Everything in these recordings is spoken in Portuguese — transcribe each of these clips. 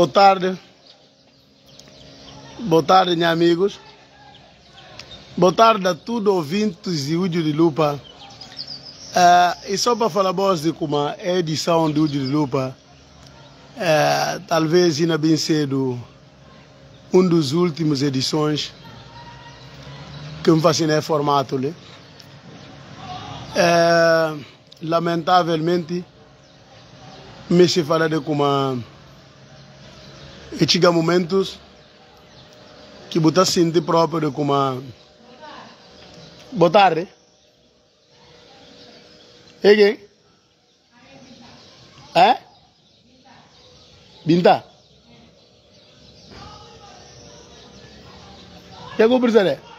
Boa tarde. Boa tarde, meus amigos. Boa tarde a todos ouvintes de Údio de Lupa. Uh, e só para falar boas de como a edição do Údio de Lupa, uh, talvez ainda bem cedo, um dos últimos edições que me fascinei formato. Né? Uh, lamentavelmente, me se fala de como e chega momentos que você sente próprio como boa tarde e quem é Binta que? É? Que eu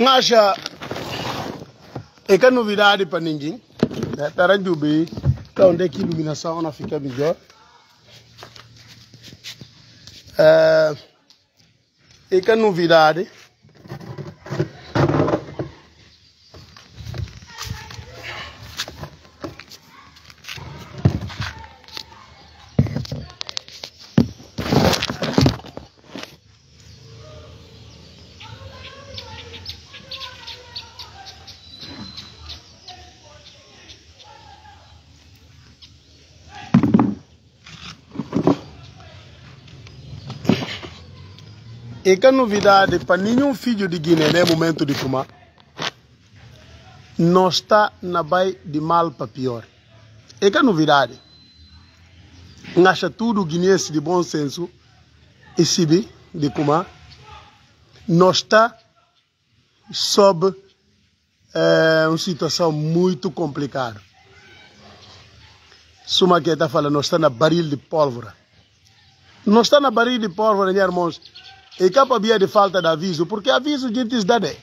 Ngasha que novidade para ninguém. Para Jubi, que onde é que a iluminação não fica melhor. Que novidade. E que novidade para nenhum filho de Guiné no momento de fumar não está na baia de mal para pior. E que novidade? Acha tudo guinense de bom senso e sibi de fumar não está sob é, uma situação muito complicada. Suma que está falando, não está na baril de pólvora. Não está na baril de pólvora, meus irmãos e capa bia de falta de aviso, porque aviso gente dá de.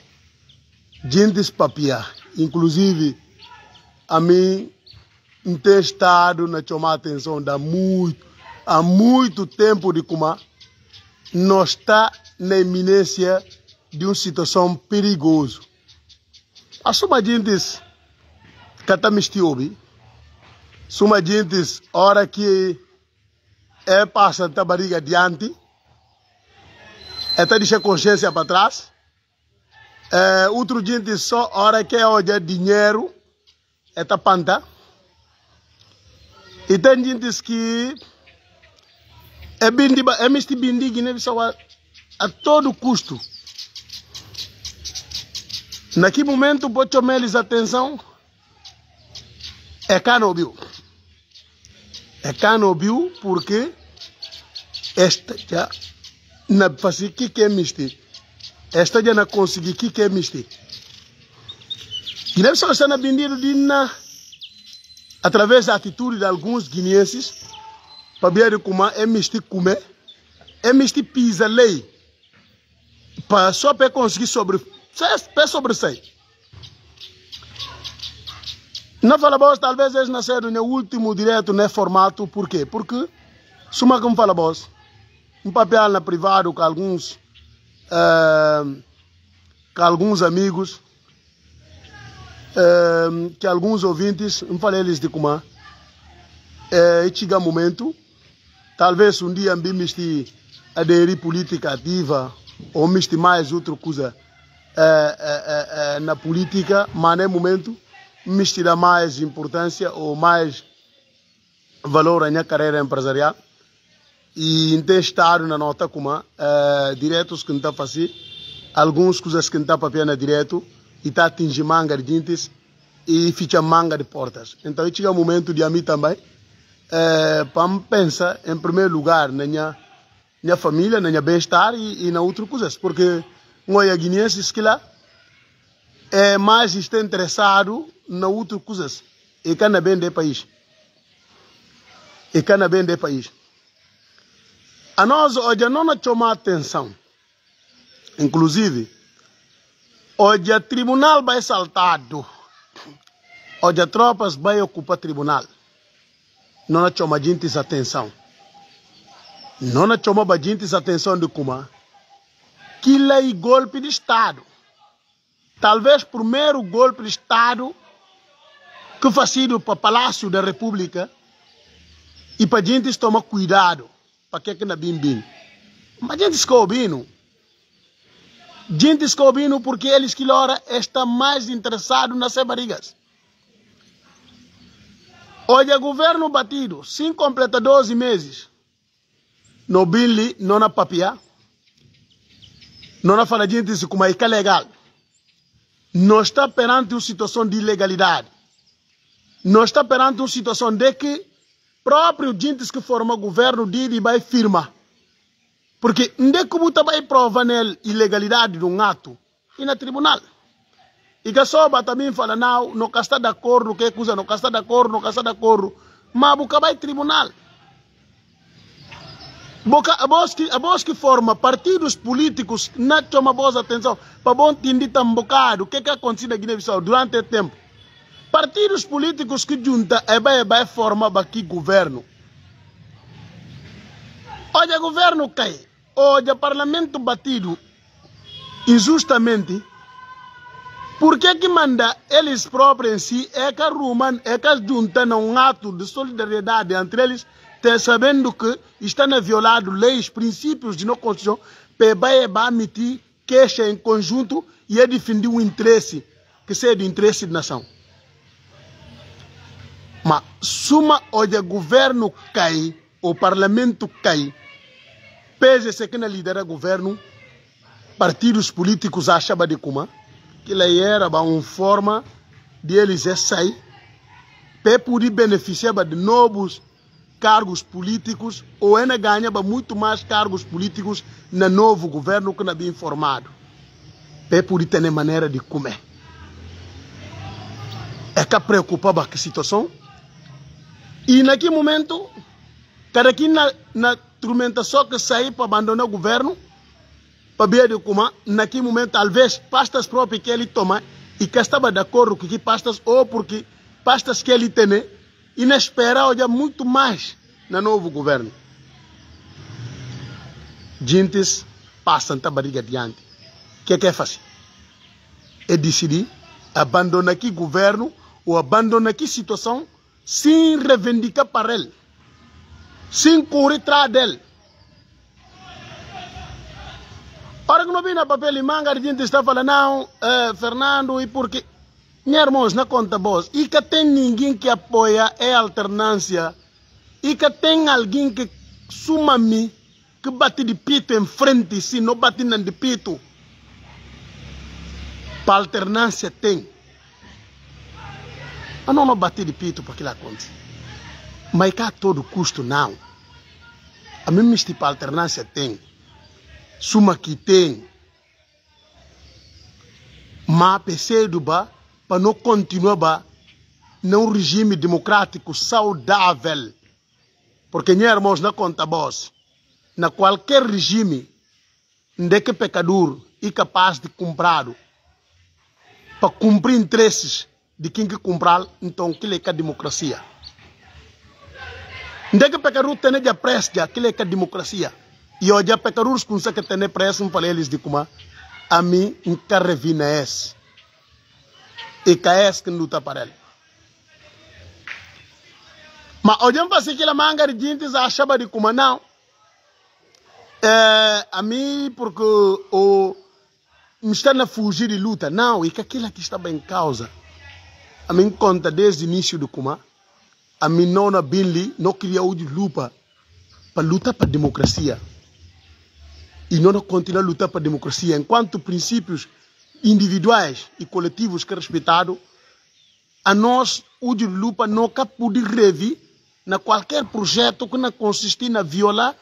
Gente papia. Inclusive, a mim tem estado na chamar atenção da muito, há muito tempo de como não está na iminência de uma situação perigosa. Assuma gente que está me Suma gente, hora que é passa a barriga adiante, até deixar consciência para trás. É, outro gente só, hora que é olha dinheiro, é tapanta. E tem gente que é bindi, é misti bindi que a, a todo custo. Naquele momento, pode chamar eles atenção, é canóbio. É canóbio porque esta já na fasi que que é misti esta já na consegui que que é misti e deve ser na bindira de na através da atitude de alguns guineenses para ver como é misti comer é misti pisa lei. Para só para conseguir sobre para sobressair. Na fala boss talvez eles nasceram no último direto no formato por quê? Porque suma como fala boss um papel na privado com alguns uh, com alguns amigos uh, que alguns ouvintes não falei eles de como é chega momento talvez um dia me misti aderir política ativa ou misti mais outra coisa uh, na política, mas no momento me dá mais importância ou mais valor à minha carreira empresarial e estado na nota como uh, diretos que está fazer alguns coisas que está para direto e está atingir manga de dentes e ficha manga de portas. Então chega o momento de a mim também uh, para pensar em primeiro lugar na minha, minha família na minha bem-estar e, e na outras coisas porque nós guineenses que lá é mais está interessado na outras coisas. E que na bem do país. E que na bem do país a nós hoje não chama atenção. Inclusive hoje o tribunal vai saltado. Hoje as tropas vai ocupar o tribunal. Não chama gente atenção. Não chama gente atenção de como que lei golpe de estado? Talvez primeiro golpe de Estado que foi sido para o Palácio da República e para a gente tomar cuidado para que que não bim bim. Mas gente está ouvindo. Gente está ouvindo porque eles que hora está mais interessado nas barrigas. Hoje o governo batido, sem completar 12 meses, no Billy, não na papia, não na fala gente como é que é legal não está perante uma situação de ilegalidade. Não está perante uma situação de que próprio gente que forma governo de vai firma. Porque onde que você vai provar a ilegalidade de um ato? E na tribunal. E que só também fala, não, não está de acordo, que coisa, não está de acordo, não está de acordo. Mas você vai tribunal. Boca, a voz que, a voz que forma partidos políticos não chama boa atenção para bom entender um bocado o que, que aconteceu na Guiné-Bissau durante o tempo. Partidos políticos que junta é bem, é bem forma aqui governo. Olha, governo cai. Olha, parlamento batido injustamente. Por que que manda eles próprios em si é que arrumam, é que juntam um ato de solidariedade entre eles sabendo que estão violando leis, princípios de nossa Constituição, para emitir queixa em conjunto e é defender um interesse, que seja do interesse da nação. Mas, suma hoje o governo cai, o parlamento cai, pese-se que na lidera governo, partidos políticos acham de como, que ele era uma forma de eles sair, para poder beneficiar de novos cargos políticos ou ainda ganhava muito mais cargos políticos no novo governo que não havia informado. É por ter maneira de comer. É que preocupava a situação. E naquele momento, cada quem na, na só que saiu para abandonar o governo, para ver de como, naquele momento, talvez pastas próprias que ele toma e que estava de acordo com que pastas, ou porque pastas que ele tem, e na espera olha muito mais no novo governo. Gentes passam a barriga adiante. O que é que é fazer? É decidir abandonar aqui governo ou abandonar aqui situação sem reivindicar para ele, sem correr atrás dele. Ora que não vi na papel e manga, a gente está falando, não, eh, Fernando, e porque meus irmãos, na conta voz, e que tem ninguém que apoia é alternância, e que tem alguém que suma-me, que bate de pito em frente, se não bate de pito. Para alternância tem. Eu não, não bati de pito para aquilo acontecer. Mas cá a todo custo não. A mesma tipo alternância tem. Suma que tem. Mas ba para não continuar num regime democrático saudável. Porque, meus irmãos, na conta voz, na qualquer regime, onde que pecador é capaz de comprar para cumprir interesses de que comprar, então que é a democracia. Que pecador tem de pressa, que é a democracia. E hoje, pecadores com que tem pressa, para eles de como a mim, um carro vina é esse e KS que luta para ele. Mas olhando para aquela manga de gente achava de como não. É, a mim, porque o, está a fugir de luta. Não, é que aquilo que estava em causa. A mim conta desde o início do Kuma, a mim não na Binli, não queria de luta para lutar para a democracia. E não continuar a lutar para a democracia. Enquanto princípios individuais e coletivos que é respeitado, a nós, o de lupa, não pode rever na qualquer projeto que não consiste na violar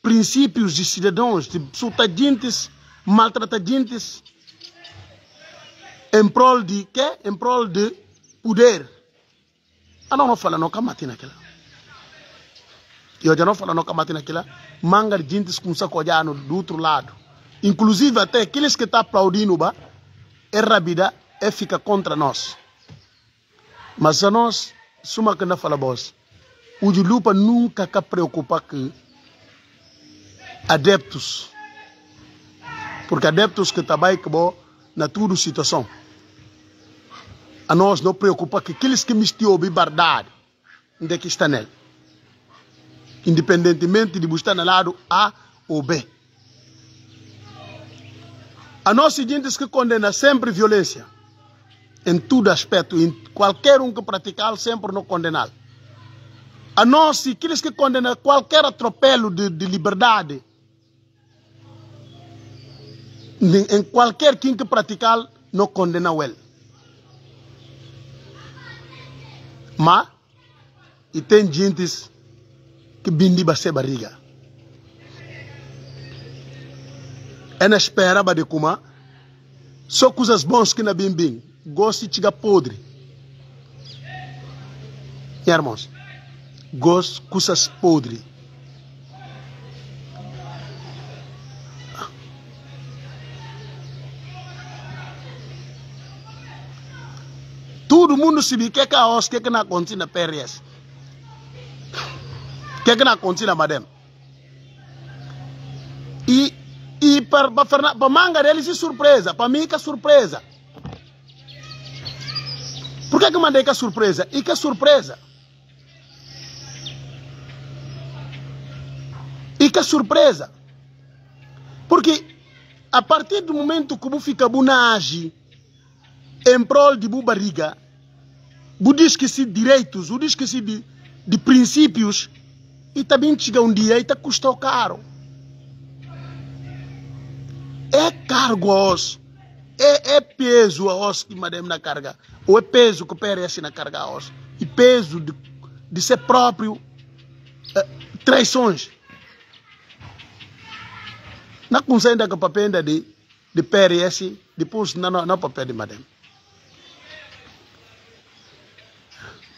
princípios de cidadãos, de sultadintes, maltratadintes, em prol de quê? Em prol de poder. Não, não fala não kamati naquela. Eu já não falo não kamati naquela. Manga de gente com sacojano do outro lado. Inclusive até aqueles que tá aplaudindo, ba, é rabida, é fica contra nós. Mas a nós, suma que não fala boss, o lupa nunca se preocupa com adeptos. Porque adeptos que trabalham na tudo situação. A nós não preocupa que aqueles que mistiam barbardade, onde é que está nele. Independentemente de estar no lado A ou B. A nós seguintes que condena sempre violência em todo aspecto, em qualquer um que praticar, sempre não condenar. A nós, aqueles que condenam qualquer atropelo de, de liberdade, em qualquer quem que praticar, não condena ele. Mas, e tem gente que bindi ser barriga. É na espera de como só coisas bons que na bim gosto de chegar podre. Irmãos, gosto coisas podre. Todo mundo sabe que é que a os que é que na contina PRS. Que é que na contina madem. E e para para manga deles é surpresa, para mim é surpresa. Por que, que mandei que é surpresa? E que é surpresa? E que é surpresa? Porque a partir do momento que você fica age em prol de bu barriga, bu esqueci de direitos, bu esqueci de, de princípios, e também chega um dia e está custou caro. É cargos é, é peso a os que madem na carga, ou é peso que perece na carga a os, e peso de, de ser próprio é, traições. Na consciência que papel de, de PRS, depois não, não, não papel de madem.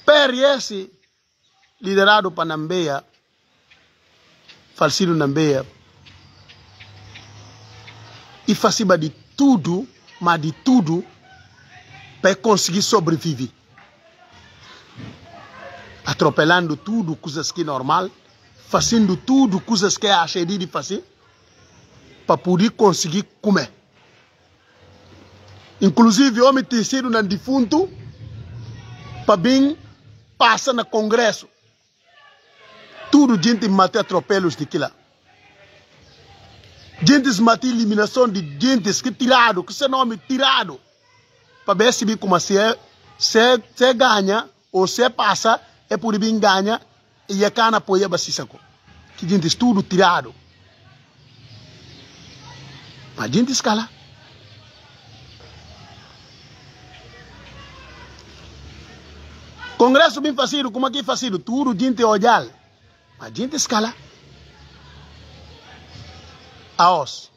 PRS, liderado por Nambeia, falsido Nambeia, e fazia de tudo mas de tudo para conseguir sobreviver. Atropelando tudo, coisas que é normal, fazendo tudo, coisas que é achei de fazer, para poder conseguir comer. Inclusive, homem terceiro na defunto, para bem passa no congresso. Tudo gente mata atropelos de lá. Gentes mata eliminação de gentes que tirado, que se nome tirado. Para ver se como se é, se, se ganha ou se passa, é por bem ganha e a cana apoia basisako. Que gentes tudo tirado. Mas gente escala. Congresso bem fazido, como aqui fazido, tudo gente olhar. Mas gente escala aos.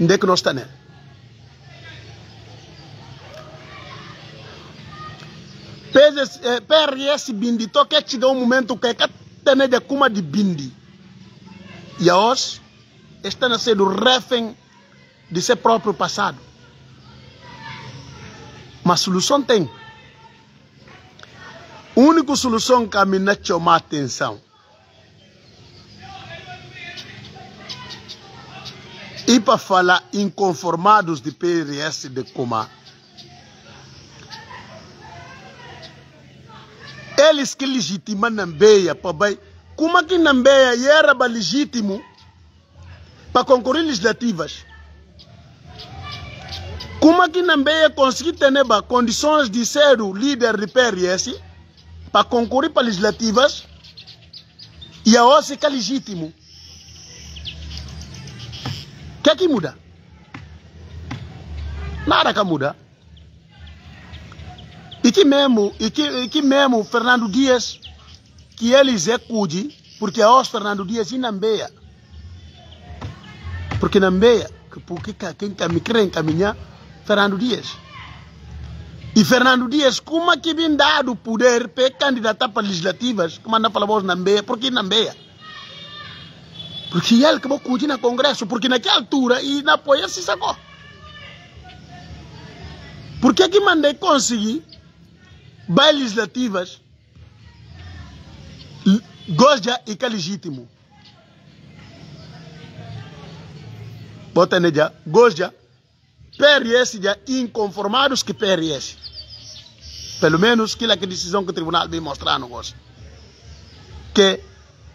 Onde é que nós estamos? PRS bindi to que chega um momento que que tem de kuma de bindi. E aos está ser refém de seu próprio passado. Mas solução tem. A única solução que a mim chama atenção E para falar inconformados de PRS de Coma, eles que legitimam Nambeia, papai, como que Nambeia era legítimo para concorrer legislativas. Como é que Nambeia conseguir ter condições de ser o líder de PRS para concorrer para legislativas e a OSCE fica legítimo? O que é que muda? Nada que muda. E que mesmo, e que, e que mesmo Fernando Dias, que ele execute, porque é os Fernando Dias e Nambeia. Porque Nambeia, porque quem quer encaminhar, Fernando Dias. E Fernando Dias, como é que vem dado o poder para candidatar para legislativas, como anda falando Nambeia, porque Nambeia? Porque ele que vai no Congresso, porque naquela altura e na apoia se sacou. Por que que mandei conseguir vai legislativas gosta e que é legítimo? Bota já, gosta PRS já inconformados que PRS. Pelo menos que decisão que o tribunal vem mostrar no gosto. Que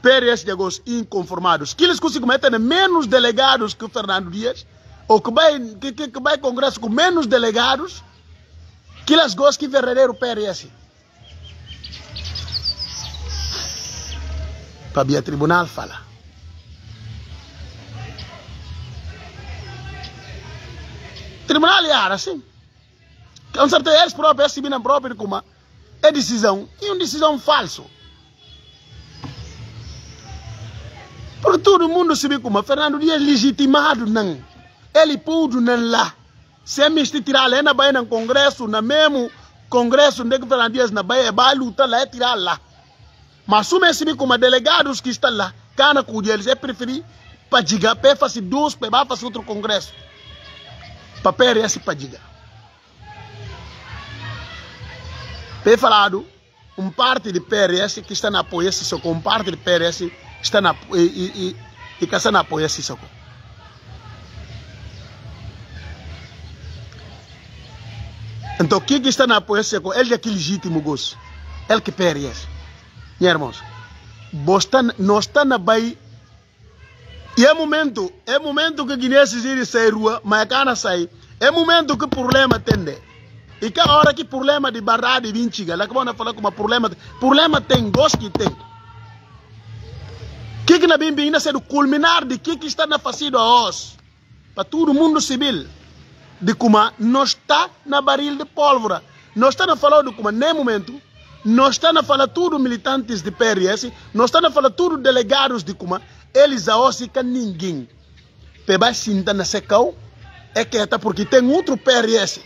PRS já gosta inconformados. Que eles conseguem meter menos delegados que o Fernando Dias, ou que vai, que, que, que vai congresso com menos delegados, que eles gostam que verdadeiro PRS. Para o tribunal fala. Tribunal era assim. Com certeza eles próprios, esse bem próprio como é decisão, e uma decisão falsa. Porque todo mundo sabe como Fernando Dias legitimado não. Ele pôde não lá. Se é mistério tirar lá na Bahia no Congresso, na mesmo Congresso onde Fernando Dias na Bahia, vai lutar lá e tirar lá. Mas se é como delegados que estão lá, cana com eles, é preferir para diga, para fazer dois, para fazer outro Congresso para PRS para diga. Tem falado, um parte de PRS que está na apoio esse soco, um parte de PRS está na e, e, e, que está na apoio esse soco. Então, o que, que está na apoio esse soco? Ele é que legítimo gosto. Ele que PRS. Minha irmãos, nós está na Bahia e é momento, é momento que Guiné se sai rua, mas cana sai. É momento que problema tende. E que hora que problema de barra de vintiga, lá que vamos falar como problema, problema tem, gosto que tem. Que que na bem ser o culminar de que que está na facido a os para todo mundo civil de como não está na barril de pólvora. Não está na falar de como nem momento não está na falar tudo militantes de PRS, não está na falar tudo delegados de como eles a que ninguém. Peba sinta na secau, é que é porque tem outro PRS.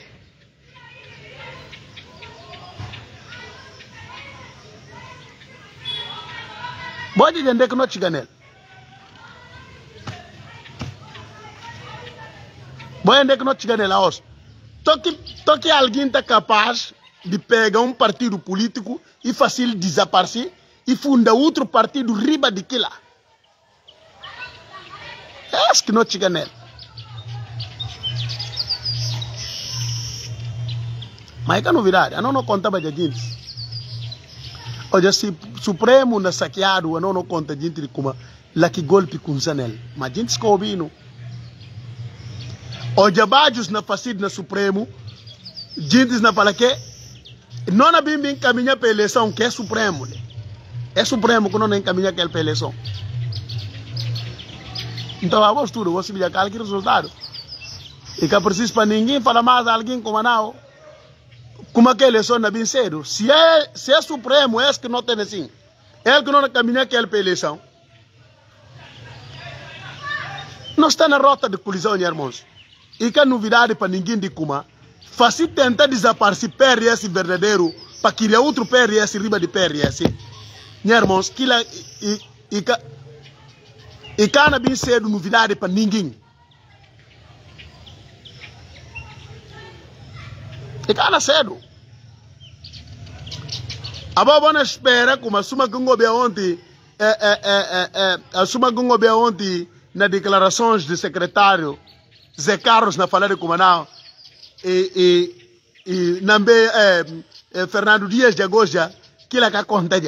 Pode entender que não te ganhei. Pode entender que não te ganhei lá, Toque, toque alguém está capaz de pegar um partido político e fazer desaparecer e fundar outro partido riba de lá. Acho que não chega nele. Mas é a novidade, eu não, não contava de gente. Olha, se Supremo na saqueado, eu não, não conta de gente como lá que golpe com Zanel. Mas gente está ouvindo. Olha, Bajos na facilidade na Supremo, gente na fala que não na bim bim caminha para eleição, que é Supremo. Né? É Supremo que não encaminha aquela eleição. Então a postura, você vê aquele resultado. E que é preciso para ninguém falar mais alguém como não. Como aquela eleição na bem cedo. Se é, se é Supremo, é que não tem assim. É que não caminha aquela eleição. Não está na rota de colisão, irmãos. E que é novidade para ninguém de Kuma. Faz tentar desaparecer PRS verdadeiro para criar outro PRS riba de PRS. Irmãos, que lá, e, e, e cana bem cedo novidade para ninguém. E cana cedo. A boa espera, como a suma que ngobe ontem, é, é, é, é, a suma que ngobe ontem na declarações do secretário Zé Carlos na falada como não, e, e, e nambe eh, eh, Fernando Dias de Agosta, que lá conta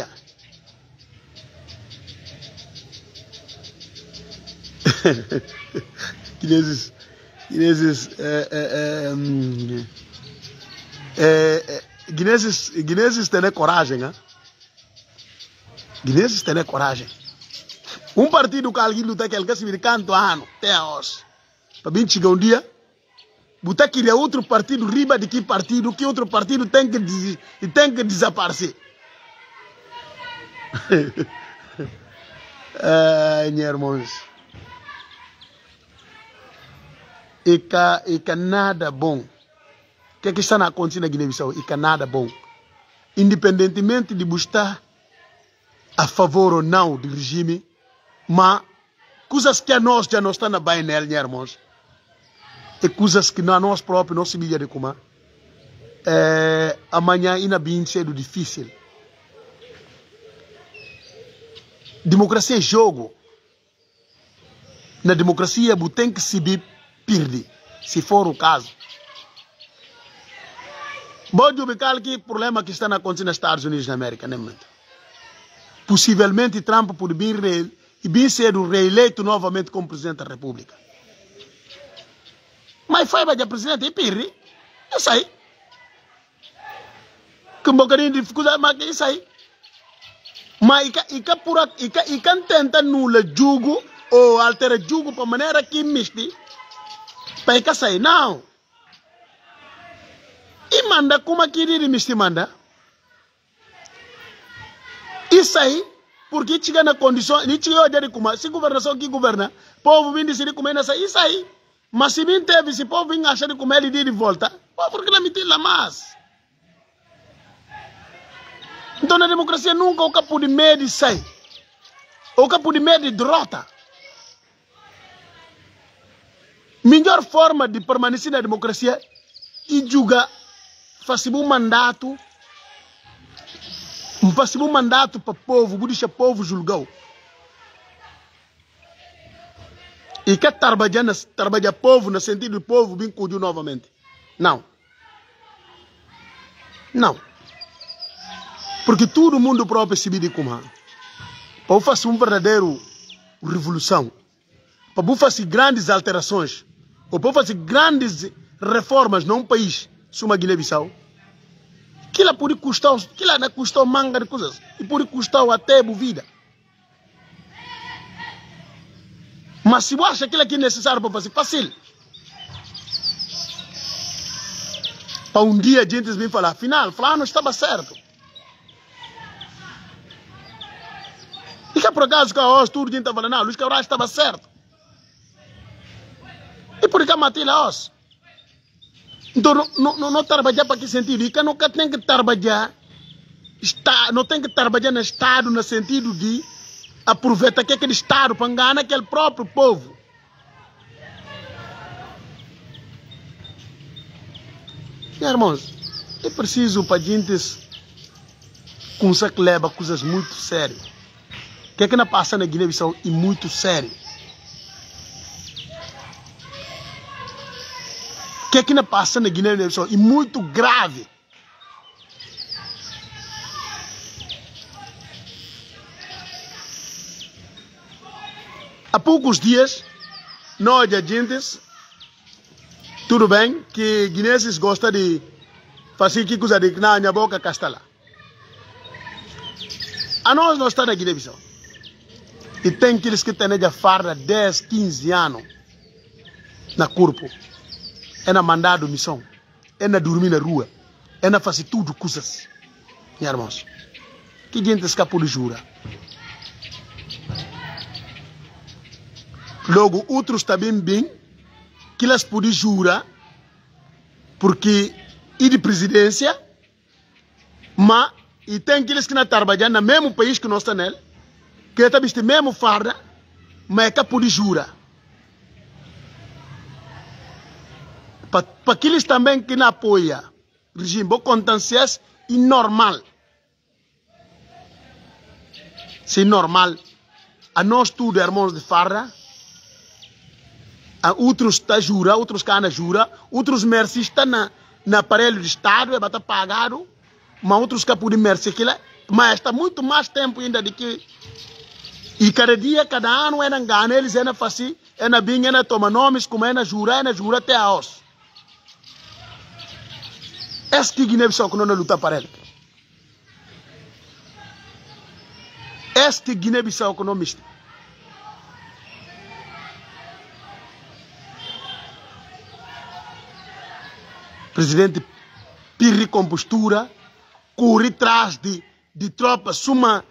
já. chineses, chineses, é, é, é, guineses, guineses têm coragem, hein? Guineses têm coragem. Um partido que alguém luta que quer se vir canto ano, até hoje. Para bem chegar um dia, botar que outro partido riba de que partido, que outro partido tem que, tem que desaparecer. Ai, meus irmãos. E cá, e cá nada bom. O que é que está acontecendo na Guiné-Bissau? E cá nada bom. Independentemente de buscar a favor ou não do regime, mas coisas que a nós já não estão na nele, meus irmãos. E coisas que nós próprios não se de como. É, amanhã ainda bem cedo difícil. Democracia é jogo. Na democracia, você tem que se perder, se for o caso. Pode ubicar que problema que está acontecendo nos Estados Unidos da América, né, momento. Possivelmente Trump pode vir e bem ser reeleito novamente como presidente da República. Mas foi para presidente e pirri. Isso aí. Com um bocadinho de dificuldade, mas isso aí. Mas ika, ika tenta nula jugo ou altera jugo para maneira que misti. Para ika sair, não. E manda como aqui de misti manda. Isso aí, porque chega na condição, ni chega de como, se governação que governa, povo decidir como é nessa, isso aí. Mas se vem teve, se povo vem achar como ele de volta, povo que tem lá mais. Então na democracia nunca o capo de medo sai. O capo de medo derrota. Melhor forma de permanecer na democracia e julgar fazer um mandato fazer um mandato para o povo, por deixar o povo julgar. E quer trabalhar, trabalhar povo no sentido do povo vir cujo novamente. Não. Não. Porque todo mundo próprio se vide como Para fazer uma verdadeira revolução, para fazer grandes alterações, ou para fazer grandes reformas num país, suma Guiné-Bissau, aquilo pode custar, aquilo não custar manga de coisas, e pode custar até a vida. Mas se você acha aquilo que é necessário para fazer, fácil. Para um dia a gente vir falar, afinal, fulano estava certo. E que por acaso que a hoje tudo gente estava falando, não, Luiz Cabral estava certo. E por que matei hoje? Então não, não, não trabalhar para que sentido? E que nunca tem que trabalhar, está, não tem que trabalhar no Estado no sentido de aproveitar que aquele Estado para enganar aquele próprio povo. Meus irmãos, é preciso para a gente começar que leva coisas muito sérias que é que não passa na Guiné-Bissau e muito sério. O que é que não passa na Guiné-Bissau e muito grave. Há poucos dias, nós agentes, tudo bem, que guineenses gostam de fazer que coisa de na minha boca castela. A nós não está na Guiné-Bissau. E tem aqueles que têm já farda 10, 15 anos na corpo. É na mandado missão. É na dormir na rua. É na fazer tudo coisas. Meus irmãos. Que gente escapou de jura. Logo, outros também bem que elas podem jurar porque e de presidência, mas e tem aqueles que não trabalham no mesmo país que nós estamos nele, que está visto mesmo farda, mas é capo de jura. Para aqueles também que não apoiam o regime, vou contanciar e normal. Se normal, a nós tudo, irmãos de farda, a outros está jura, outros cá na jura, outros merci estão na, na aparelho de Estado, é para pagado, mas outros que podem merci aquilo, mas está muito mais tempo ainda do que e cada dia, cada ano, eram ganhando, eles eram fazer é na binha, é na toma nomes, como é na jura, é na jura até a os. Est-ce que Guiné-Bissau não luta para ele? Est-ce que Guiné-Bissau não miste? Presidente pirri com postura, corre atrás de, de tropas, suma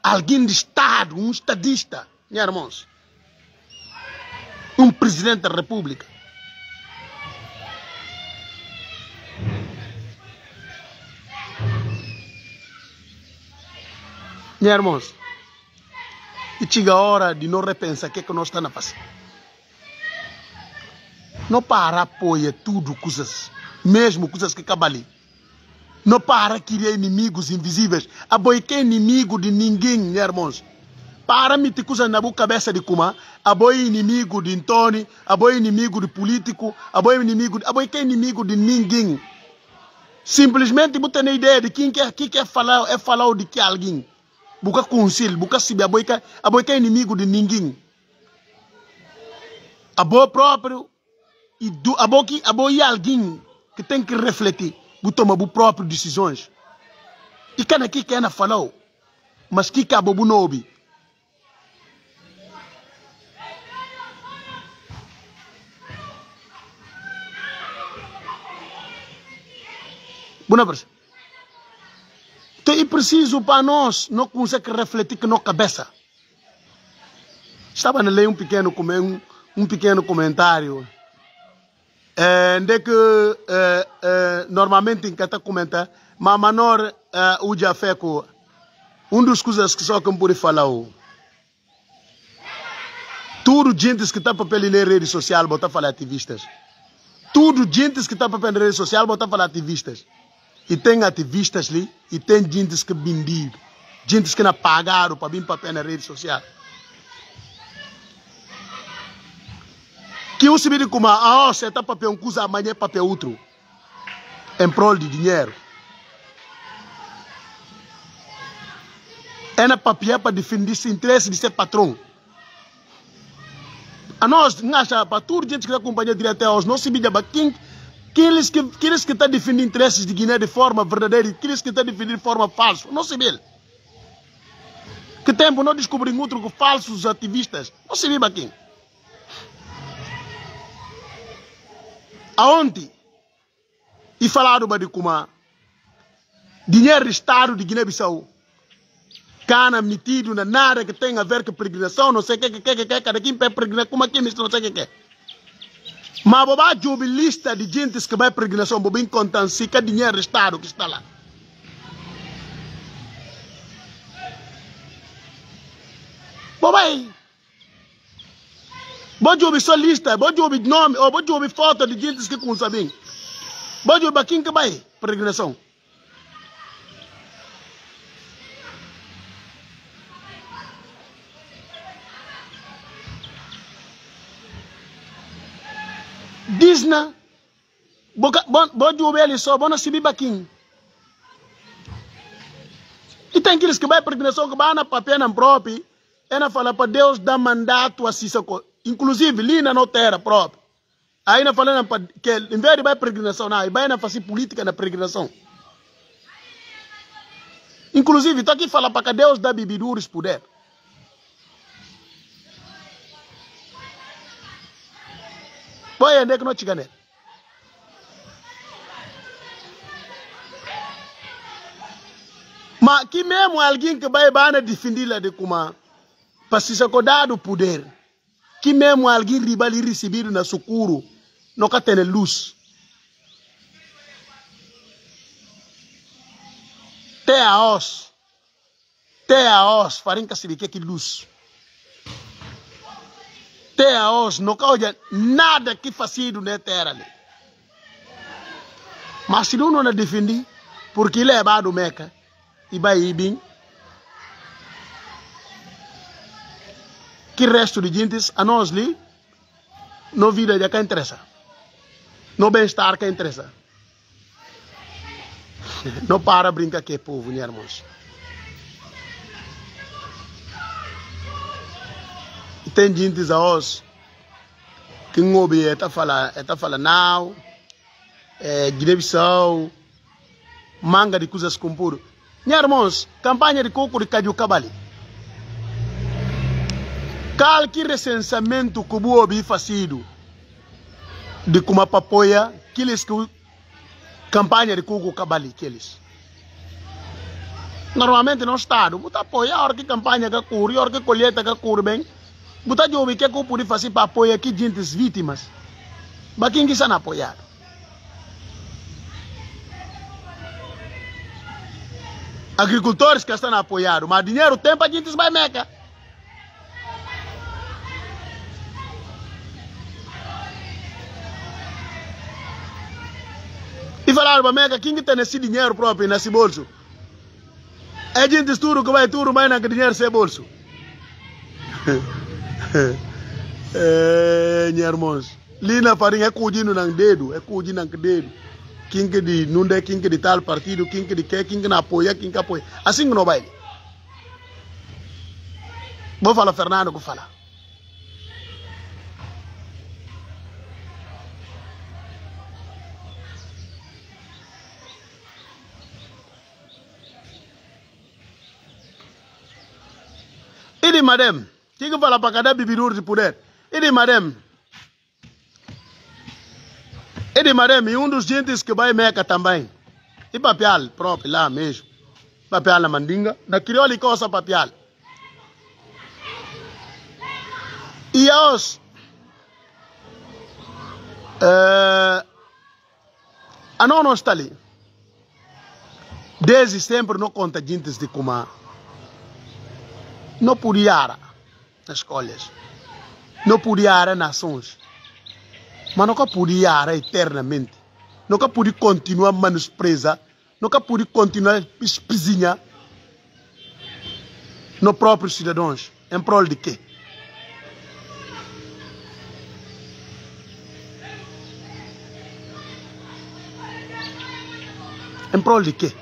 alguém de Estado, um estadista, meus irmãos. Um presidente da República. Meus irmãos, e chega a hora de não repensar o que, é que nós estamos a fazer. Não para apoia tudo, coisas, mesmo coisas que acabam ali. Não para criar inimigos invisíveis. A boi que é inimigo de ninguém, meus irmãos. Para me te coisa na boca cabeça de kuma. A boi inimigo de Antônio, a boi inimigo de político, a boi inimigo, boi que é inimigo de ninguém. Simplesmente você tem ideia de quem quer, quem quer falar, é falar de que alguém. Buka conselho, buka sibi, a boi que, a boi que é inimigo de ninguém. A boi próprio, e do, a boi, a boi é alguém que tem que refletir bu toma bu próprio decisões e kana aqui que na falou mas que cabo bu nobi Buna percebe? Então é preciso para nós não conseguir refletir que na cabeça. Estava a ler um pequeno, um, um pequeno comentário eh, onde que eh, eh, normalmente em cada comenta mas menor eh, o já feco um dos coisas que só que pode falar tudo gente que está papel na rede social bota falar ativistas tudo gente que está papel na rede social bota falar ativistas e tem ativistas ali e tem gente que vendido gente que não pagaram para vir papel na rede social. Que o se como ah, você está papel um coisa amanhã é papel outro. Em prol de dinheiro. É na papel para defender esse interesse de ser patrão. A nós acha para tudo gente que acompanha direto não se para quem aqueles que aqueles que estão defendendo interesses de Guiné de forma verdadeira aqueles que estão defendendo de forma falsa. Não se vê que tempo não descobrimos outro falsos ativistas. Não se vê quem aonde? E falaram de como dinheiro do Estado de Guiné-Bissau. Cana metido na nada que tem a ver com peregrinação, não sei o que, que, que, que, que, cada quem vai peregrinar, como aqui, não sei o que, que. Mas boba job lista de gente que vai peregrinação, boba contam se que dinheiro do Estado que está lá. Boba aí. Bojo ouvir só lista, bojo ouvir nome, ou bojo ouvir foto de gente que com sabem. Bojo ouvir quem que vai peregrinação. Disna, bojo ouvir ali só, bona sibi tem aqueles que vai peregrinação que vai na na própria, é na fala para Deus dar mandato a Sissoko. Inclusive, ali na terra própria. Aí na falando que em vez de vai peregrinação, não, vai na fazer política na peregrinação. Inclusive, estou aqui falando para que Deus dá bebeduras poder. É que não chega nele? Mas que mesmo alguém que vai bana defender lá de como para se dado poder que mesmo alguém riba lhe recebido na socorro, nunca tem luz. Até a os, até a os, que se que luz. Até os, nunca olha nada que facido na terra ali. Mas se não não defende, porque ele é bado meca, e vai bem, que resto de gente a nós ali, não vida de quem interessa. No bem-estar que interessa. Não para brincar que é povo, né, irmãos? E gente a nós que ngobe está fala está fala now é, Guiné-Bissau manga de coisas com puro minha irmãos campanha de coco de Caju Cabali calque recensamento que o obi facido de como apoia aqueles que campanha de coco Cabali aqueles normalmente no estado você apoia a hora que campanha que cura a hora que colheita que cura bem você já ouve que é que pode fazer para apoiar aqui gente vítimas mas quem que está apoiar agricultores que estão apoiando, mas dinheiro tem para a gente vai meca. E falaram para meca, quem que tem esse dinheiro próprio nesse bolso? É gente tudo que vai tudo, mas não dinheiro sem bolso. minha irmãos, ali na farinha é cuidando no dedo, é cuidando no dedo quem que de não é quem que de tal partido, quem que de quer, quem que não apoia, quem que apoia. Assim não vai. Vou falar Fernando que fala. Ele madame, quem que fala para cada bibirur de poder? Ele madame, e de Mareme, um dos gentes que vai Meca também. E papel próprio lá mesmo. Papel na mandinga. Na crioula e coça papel. E aos... Uh, a não não está ali. Desde sempre não conta gentes de como não podia nas escolhas. Não podia nações mas nunca podia eternamente. Nunca podia continuar menospreza. Nunca podia continuar espizinha no próprios cidadãos. Em prol de quê? Em prol de quê?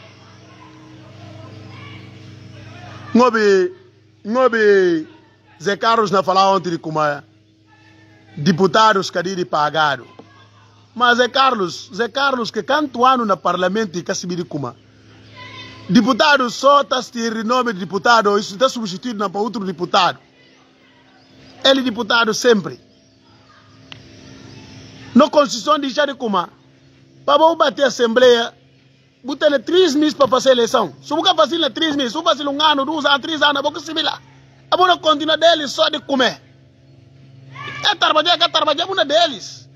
Ngobe, ngobe, Zé Carlos na falar ontem de Kumaya deputados que de pagaram. Mas Zé Carlos, Zé Carlos que canto ano no parlamento e Casimiri Kuma. Deputado só está se nome de deputado, isso está substituído para outro deputado. Ele é deputado sempre. Na Constituição de Jaricuma, para bater a Assembleia, botar três meses para fazer a eleição. Se você fazer três meses, se você fazer um ano, dois anos, três anos, você se lá. A boa continua dele só de comer. É trabalhar, é trabalhar uma deles.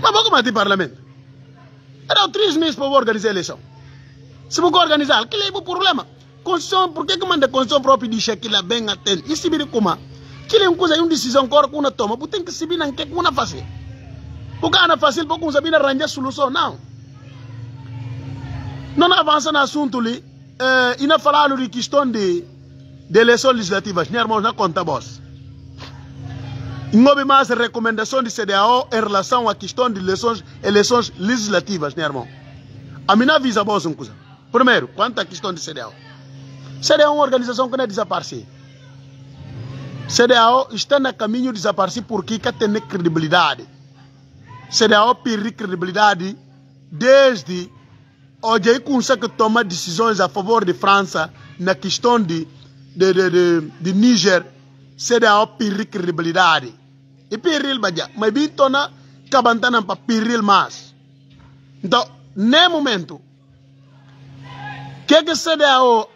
Mas vou como é parlamento? Era três meses para organizar a eleição. Se vou organizar, que é o problema? Constituição, por que que manda a Constituição própria diz que ela bem atende? E se vir como? Que é uma coisa, é uma decisão que uma toma, você tem que saber não que uma fazer. Porque não é fácil para você saber arranjar solução, não. Não avança no assunto ali, eh, e não falar de questão de, de eleições legislativas, né, irmãos, não conta boss. Não mais recomendação de CDAO em relação à questão de eleições, eleições legislativas, né, irmão? A minha avisa boa uma coisa. Primeiro, quanto à questão de CDAO. CDAO é uma organização que não é desaparecer. CDAO está no caminho de desaparecer porque tem credibilidade. CDAO perde credibilidade desde hoje aí consegue tomar decisões a favor de França na questão de, de, de, de, de Níger. CDAO perde credibilidade e piril baja mas bito na kabantana pa piril mas então ne momento que que se o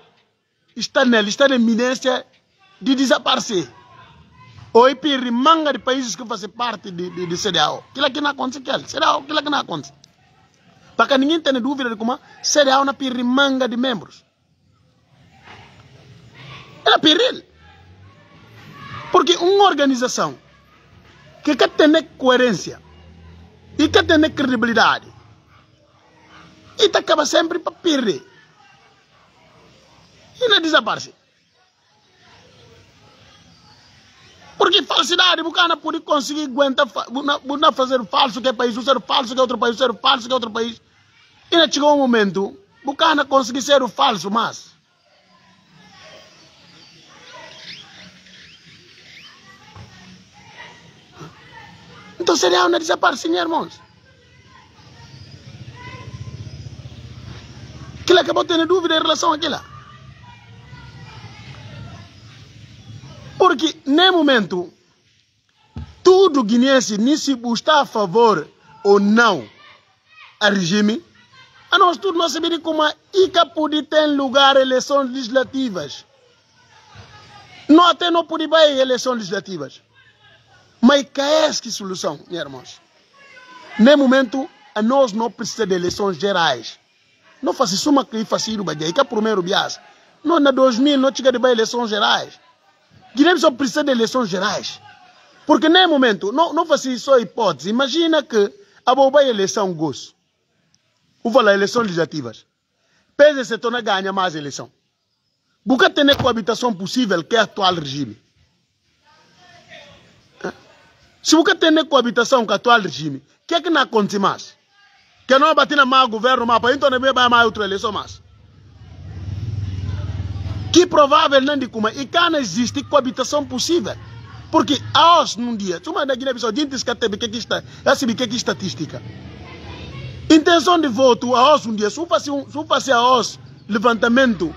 está nele está na iminência de desaparecer? Ou e pirri manga de países que fazem parte de, de, de CDAO aquilo que não acontece aquilo aquilo que não acontece para que ninguém tenha dúvida de como CDAO na pirri manga de membros ela piril porque uma organização que quer ter coerência e quer ter credibilidade. E acaba sempre para perder. E não desaparece. Porque falsidade, o cara pode conseguir aguentar, não fazer falso que é país, ser falso que é outro país, ser falso que é outro país. E não chegou um momento, o cara conseguir ser o falso, mas Então seria uma desaparecer, irmãos. Aquilo acabou tendo dúvida em relação àquilo. Porque, no momento, tudo guineense, se está a favor ou não a regime, a nós tudo nós sabemos como a ICA pode ter lugar eleições legislativas. Não até não pode ir eleições legislativas. Mas que é essa solução, meus irmãos? No momento, a nós não precisamos de eleições gerais. Não faz isso uma que faz isso, que é primeiro bias. Não, na 2000 não chega de eleições gerais. Guiné só precisa de eleições gerais. Porque nem momento, não, não faz só hipótese. Imagina que a boba eleição gosto. O valor eleições legislativas. Pese se torna ganha mais eleição. Porque tem coabitação possível que é atual regime. Se você tem coabitação com o atual regime, o que é que não acontece mais? Que não bater na má governo, mas então não vai mais outra eleição mais. Que provável não de como e cá não existe coabitação possível. Porque a os num dia, uma da Guiné-Bissau, gente que teve que está, essa que é estatística. Intenção de voto a os um dia, se um, se fazer a os levantamento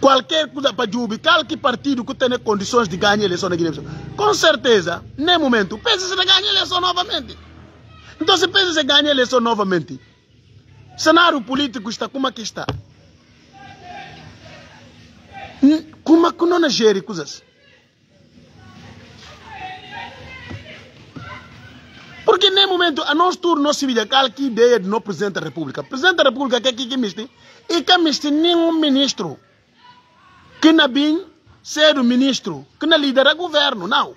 qualquer coisa para Jubi, qualquer partido que tenha condições de ganhar a eleição na Guiné-Bissau, com certeza, no momento, pensa se ganhar a eleição novamente. Então, se pensa se ganhar a eleição novamente, cenário político está como é que está. Como é que não é gere coisas? Porque nem momento, a nós turno não se vê que ideia de não presidente da república. Presidente da república que é que misti? E que misti nenhum ministro que não bem ser o ministro, que não lidera governo, não.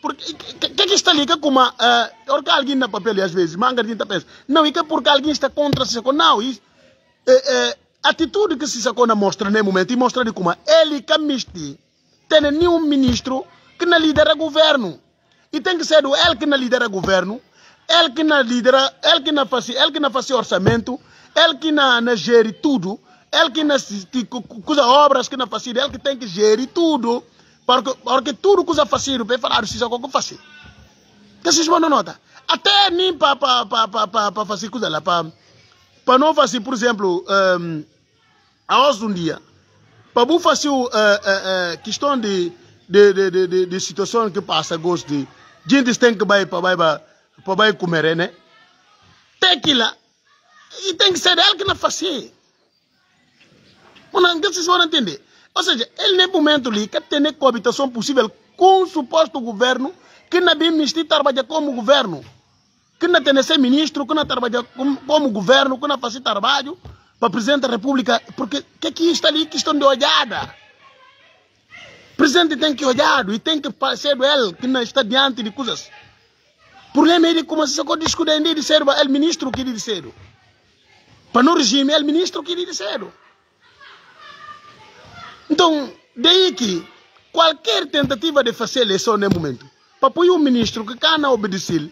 Porque que, que está ali com uma, uh, porque alguém na papel às vezes, manga de pensa, não, e que porque alguém está contra não, e, é, é, atitude que se Sacona mostra nesse momento e mostra de como ele que misti, tem nenhum ministro que não lidera governo. E tem que ser ele que não lidera governo, ele que não lidera, ele que não faz, ele que não faz orçamento, ele que não, não gere tudo, ele que não coisa obras que não faz, ele que tem que gerir tudo, porque, porque tudo que faz, para falar se Sacona faz. Que vocês vão nota? Até nem para fazer coisa lá, para não fazer, por exemplo, um, a um dia, para não fazer uh, uh, uh, questão de, de, de, de, de, situação que passa, gosto de gente tem que vai para vai para comer, né? Tem que lá e tem que ser ele que não faz. Mas vocês vão entender. Ou seja, ele nesse momento ali quer ter coabitação possível com o suposto governo que não bem ministro trabalha como governo. Que não tem ser ministro, que não trabalha como, como governo, que não faz trabalho para o presidente da República, porque que aqui está ali questão de olhada. O presidente tem que olhar e tem que ser ele que não está diante de coisas. O problema é de como se discutir de ser o ministro que de ser. Para no regime, é o ministro que de ser. Então, daí que qualquer tentativa de fazer eleição no momento, para pôr um ministro que não obedecer,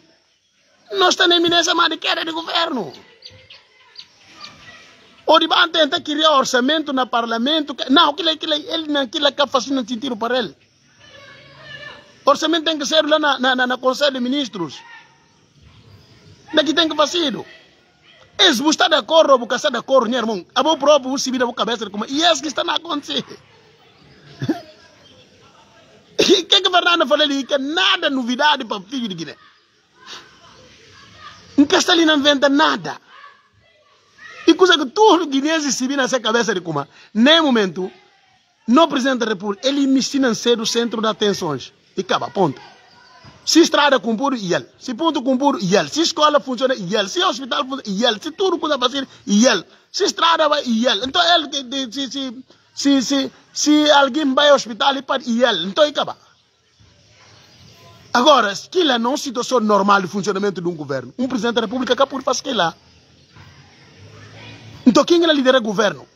nós estamos nessa má de queda de governo. O Oriban tenta criar orçamento no parlamento. Não, aquilo, aquilo, ele não aquilo que faz não sentido para ele. O orçamento tem que ser lá na, na, na Conselho de Ministros. Daqui tem que fazer. Se você está de acordo ou está de acordo, meu irmão, a bom próprio você vira a cabeça como e é isso que está a acontecer. O que que Fernando falou ali? Que nada novidade para o filho de Guiné. Não está ali não inventa nada. E coisa que se viram nessa cabeça de Kuma. Nem momento, no presidente da República, ele me ser o centro de atenções. E acaba, ponto. Se estrada cumprir, ele. Se ponto cumprir, ele. Se escola funciona, ele. Se hospital funciona, ele. Se tudo coisa fazer, ele. Se estrada vai, ele. Então, ele, se, se, se, se, se alguém vai ao hospital, ele pode, ele. Então, acaba. Agora, aquilo não é uma situação normal de funcionamento de um governo. Um presidente da República acaba por fazer aquilo lá. Então quem é lidera o governo?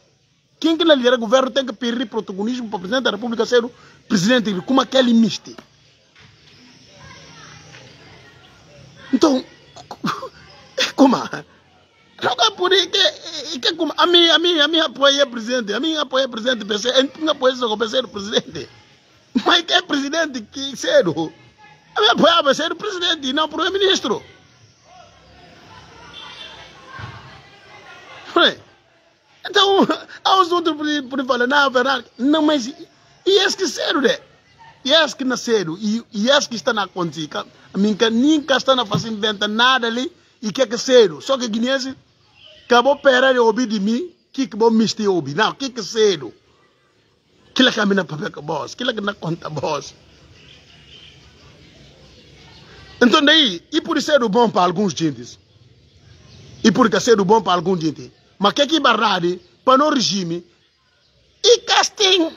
Quem é lidera o governo tem que pedir protagonismo para o presidente da República ser o presidente como aquele miste. Então, como? Não por que, que como a mim, a mim, a mim apoia o presidente, a mim apoia o presidente, a mim apoia o presidente. Mas que é presidente que ser? Me apoiava ser o presidente não o primeiro-ministro. Então, aos outros por falar, não, Fernando, não, mas e esse que sério, né? E esse que nasceram, e, e esse que está na conta, a mim que nunca está na fazendo inventa nada ali, e que é que sério, só que guineense, acabou perar e ouvir de mim, que que vou mistir ouvir, não, que que sério. Kila kami na papel com boss, kila que na conta boss. Então daí, e por ser bom para alguns gentes, e por ser bom para alguns gentes, mas que que barrade para no regime e casting.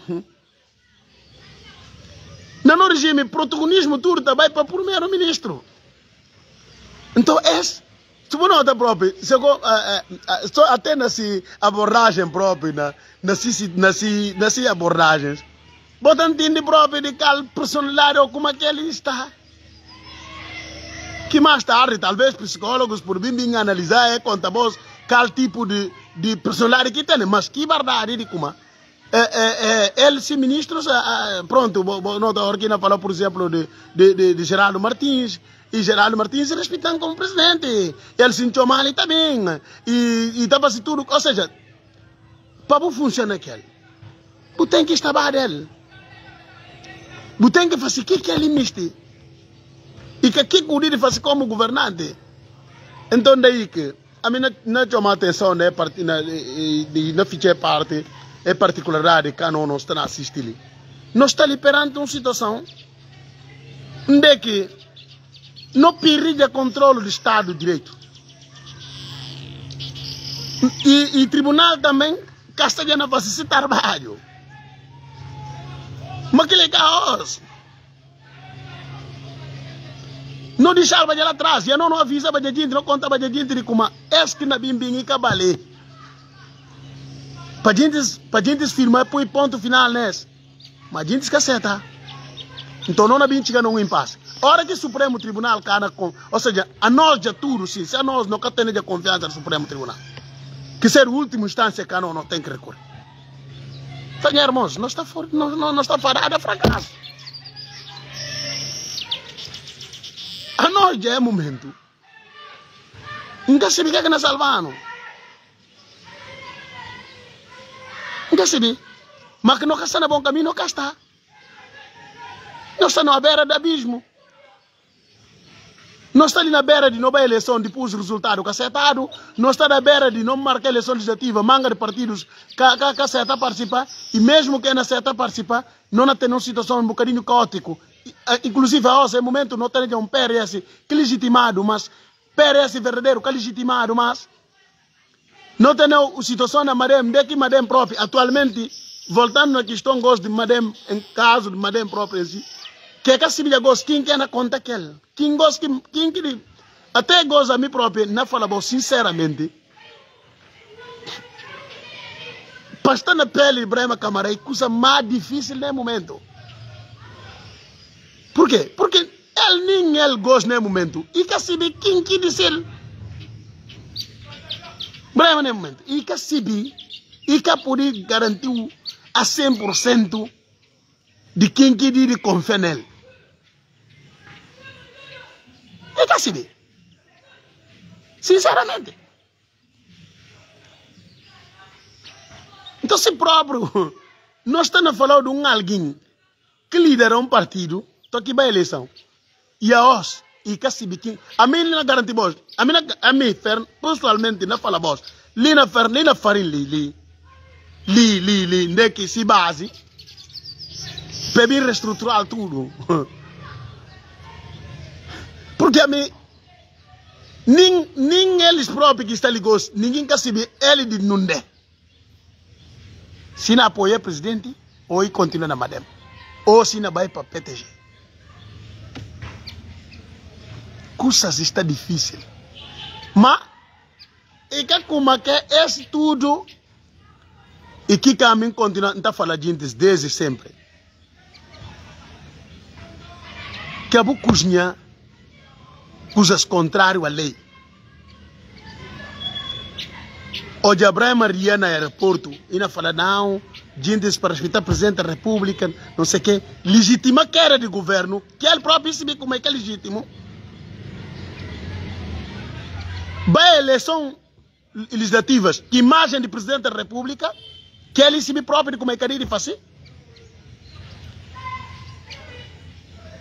No regime, protagonismo tudo também para o primeiro-ministro. Então, esse, se você nota próprio, se uh, uh, até nessa abordagem própria, na, nessa, nessa, nessa abordagens, você entende próprio de qual personalidade ou como é que ele está. Que mais tarde, talvez psicólogos, por bem analisar, é quanto qual tipo de, de personalidade que tem, mas que verdade de como. É, é, é, ministros, é, pronto, nota Orquina falou, por exemplo, de, de, de, de Geraldo Martins, e Geraldo Martins respeitando como presidente. Ele se sentiu mal também. E estava se tudo. Ou seja, para funcionar aquele, você tem que estar dele. Você tem que fazer o que ele miste. E que que cuide de fazer como governante. Então daí que a mim não chama atenção né parte na de não fizer parte é particularidade que não está assistindo nós está perante uma situação onde que não perde controle do Estado de Direito e, e tribunal também castelhana para se trabalho mas que legal não deixar para lá atrás, já não, não avisa para gente, não conta para gente como é que na bimbinha cabale. Para gente, para gente firmar põe ponto final nesse. Mas a gente esquece, tá? Então não na bem chega num impasse. Hora que o Supremo Tribunal cana com, ou seja, a nós já tudo sim, se a nós não temos de confiança no Supremo Tribunal. Que ser a última instância que não, não tem que recorrer. Então, irmãos, nós está não, não, não está parado a fracasso. A nós já é momento. Nunca se que na salvano. Nunca se Mas que não está no bom caminho, não está. Nós estamos na beira do abismo. Nós estamos na beira de nova eleição depois do resultado acertado. Nós estamos na beira de não marcar eleição legislativa, manga de partidos que, acerta participar. E mesmo que não acerta participar, não tem uma situação um bocadinho caótica eh, inclusive a esse momento não tem um PRS que legitimado, mas PRS verdadeiro que legitimado, mas não tem a situação na Madem, de que Madem própria, atualmente, voltando na questão gosto de Madem, em caso de Madem própria, si, que é que a Sibila gosta, quem quer na conta aquele, quem gosta, quem que, até gosta a mim própria, não fala bom, sinceramente, para estar na pele Ibrahim Camará, é coisa mais difícil no momento. Por quê? Porque ele nem ele gosta no momento. E que sabe quem que disse ele. Brema no momento. E que sabe, e que poder garantir a 100% de quem que diz confia nele. E que sabe. Sinceramente. Então, se próprio, nós estamos falando de um alguém que lidera um partido toki ba eleição e a os e kasibikin a mim na garanti boss a mim a mim fer pessoalmente na fala boss li na fer li na farin li li. Li li li ndeki si base per bir reestruturar tudo porque a mim nin nin eles próprios que está ligos ninguém kasibi ele de nunde. Se não apoia presidente ou continua na madem. Ou se não vai para PTG coisas está difícil. Mas, e que como que é tudo, e que caminho continua, não está falando gente desde sempre. Que a cozinhar coisas contrárias à lei. Hoje Abraham Maria no aeroporto, e não fala não, gente para respeitar o presidente da república, não sei o quê, legitima que era de governo, que ele próprio sabe como é que é legítimo. Vai eleição legislativas, que imagem de presidente da república, que ele sabe próprio de como é que de fazer.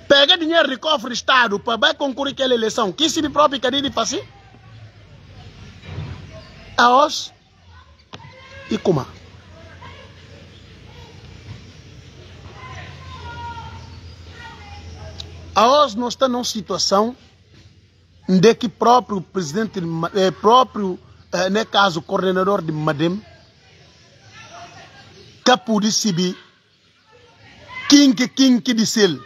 Pega dinheiro de cofre do Estado para concorrer aquela eleição, que sabe próprio que de fazer. Aos e como? Aos nós estamos numa situação de que próprio presidente, eh, próprio, eh, no caso, coordenador de Madem, quem que quem que disse ele.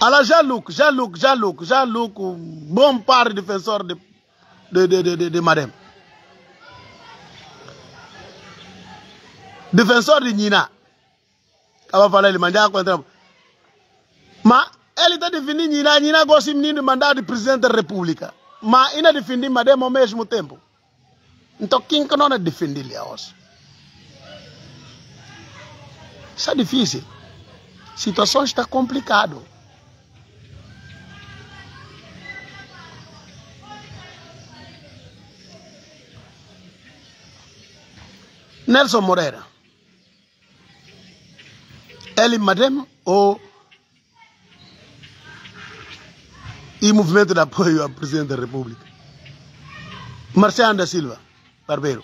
Alors, Jean-Luc, Jean-Luc, Jean-Luc, Jean-Luc, bom par defensor de, de, de, de, de, de Madem. Defensor de Nina. Aba falar ele mandar contra. Mas ele está defendendo Nina, Nina gosta de mandar de presidente da república. Mas ainda defende Madem ao mesmo tempo. Então quem que não é defender ele hoje? Isso é difícil. A situação está complicada. Nelson Moreira. Ele Madem ou e movimento de apoio ao presidente da República. Marciano da Silva, barbeiro.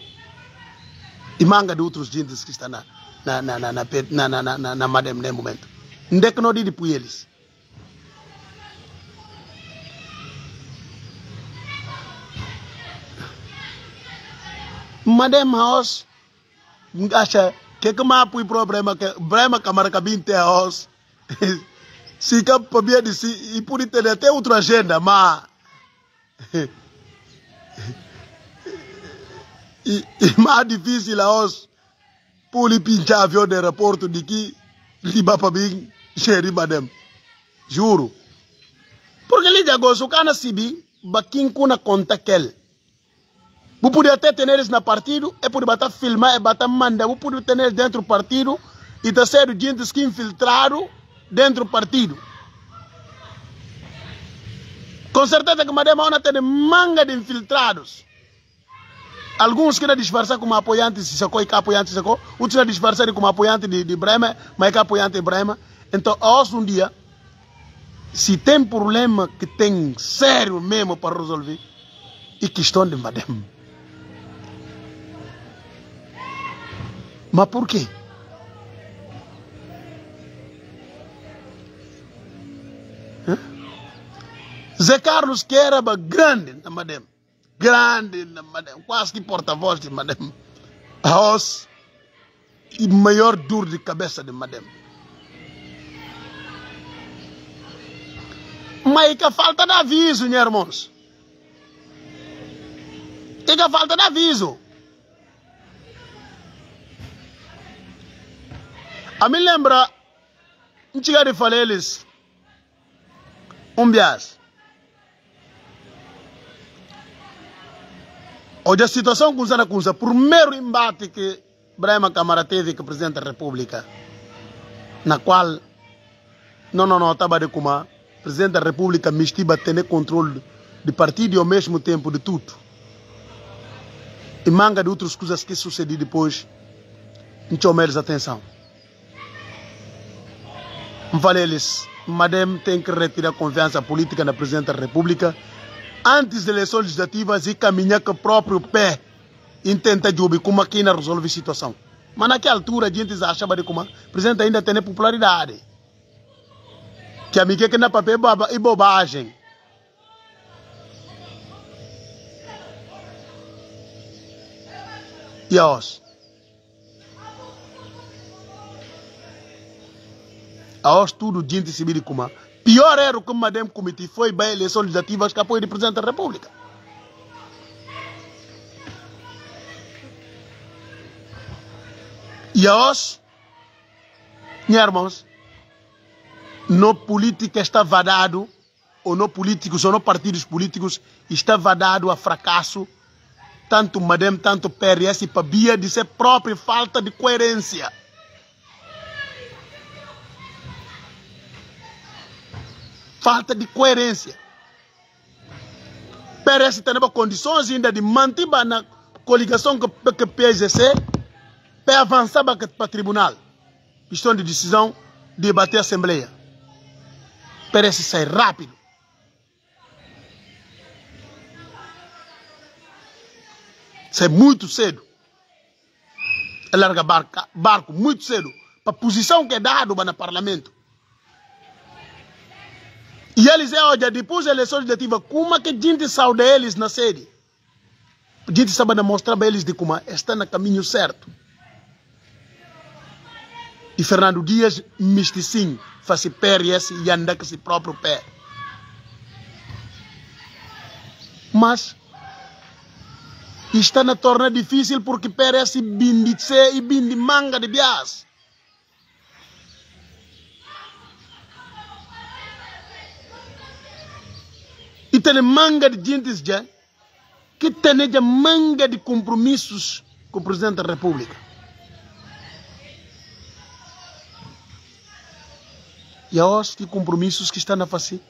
E manga de outros gentes que estão na, na, na, na, na, na, na, na, na, na nesse momento. Onde é que não digo eles? Madem House acha que que mais põe problema que problema camara cabinte house se que de si e por ter até outra agenda mas e, e mais difícil a os por pinchar avião de aeroporto de que liba para bem xeri madem juro porque já gosta o cana sibi baquim kuna conta aquele Vous pouvez até ter eles na partido, é por bater filmar, é bater mandar. Vous pouvez ter dentro do partido e tá sendo gente que infiltraram dentro do partido. Com certeza que Madema não tem manga de infiltrados. Alguns querem disfarçar como apoiantes, se sacou e cá apoiante sacou. Outros querem disfarçar como apoiante de, de Brema, mas é apoiante de Brema. Então, hoje um dia, se tem problema que tem sério mesmo para resolver, e questão de Madem. Mas por quê? Hã? Zé Carlos que era grande na Madem. Grande na Madem. Quase que porta-voz de Madem. Aos e maior dor de cabeça de Madem. Mas que falta de aviso, meus irmãos. Que falta de aviso. A me lembra, não tinha de falar eles, um bias. Hoje a situação com a coisa, primeiro embate que Brahma Câmara teve com o Presidente da República, na qual, não, não, não, estava de como o Presidente da República me estiva ter controle de partido e ao mesmo tempo de tudo. E manga de outras coisas que sucediam depois, não tinha atenção. Valeles, Madem tem que retirar confiança política na Presidente da República antes das eleições legislativas e caminhar com o próprio pé e tentar de como aqui não resolve a situação. Mas naquela altura a gente achava de como o Presidente ainda tem popularidade. Que a minha que na papel e bobagem. E aos a tudo gente civil como pior era o que o Madem cometi foi bem eleições legislativas que apoio do Presidente da República. E hoje, meus irmãos, no política está vadado ou não políticos ou não partidos políticos está vadado a fracasso, tanto Madem, tanto PRS, para via de ser própria falta de coerência. Falta de coerência. PRS tem condições ainda de manter na coligação com o PSC para avançar para o tribunal. Questão de decisão, debater a Assembleia. Parece sair rápido. Sai muito cedo. Larga barco, barco muito cedo. Para a posição que é dado no parlamento. E eles, é, olha, depois da eleição legislativa, como é que a gente saúde eles na sede? A gente sabe mostrar para eles de como está no caminho certo. E Fernando Dias, sim, faz PRS e anda com seu próprio pé. Mas, está na torna difícil porque PRS bindi e bindi manga de bias. Tem manga de gente já que tem manga de compromissos com o presidente da República. E aos que compromissos que estão a fazer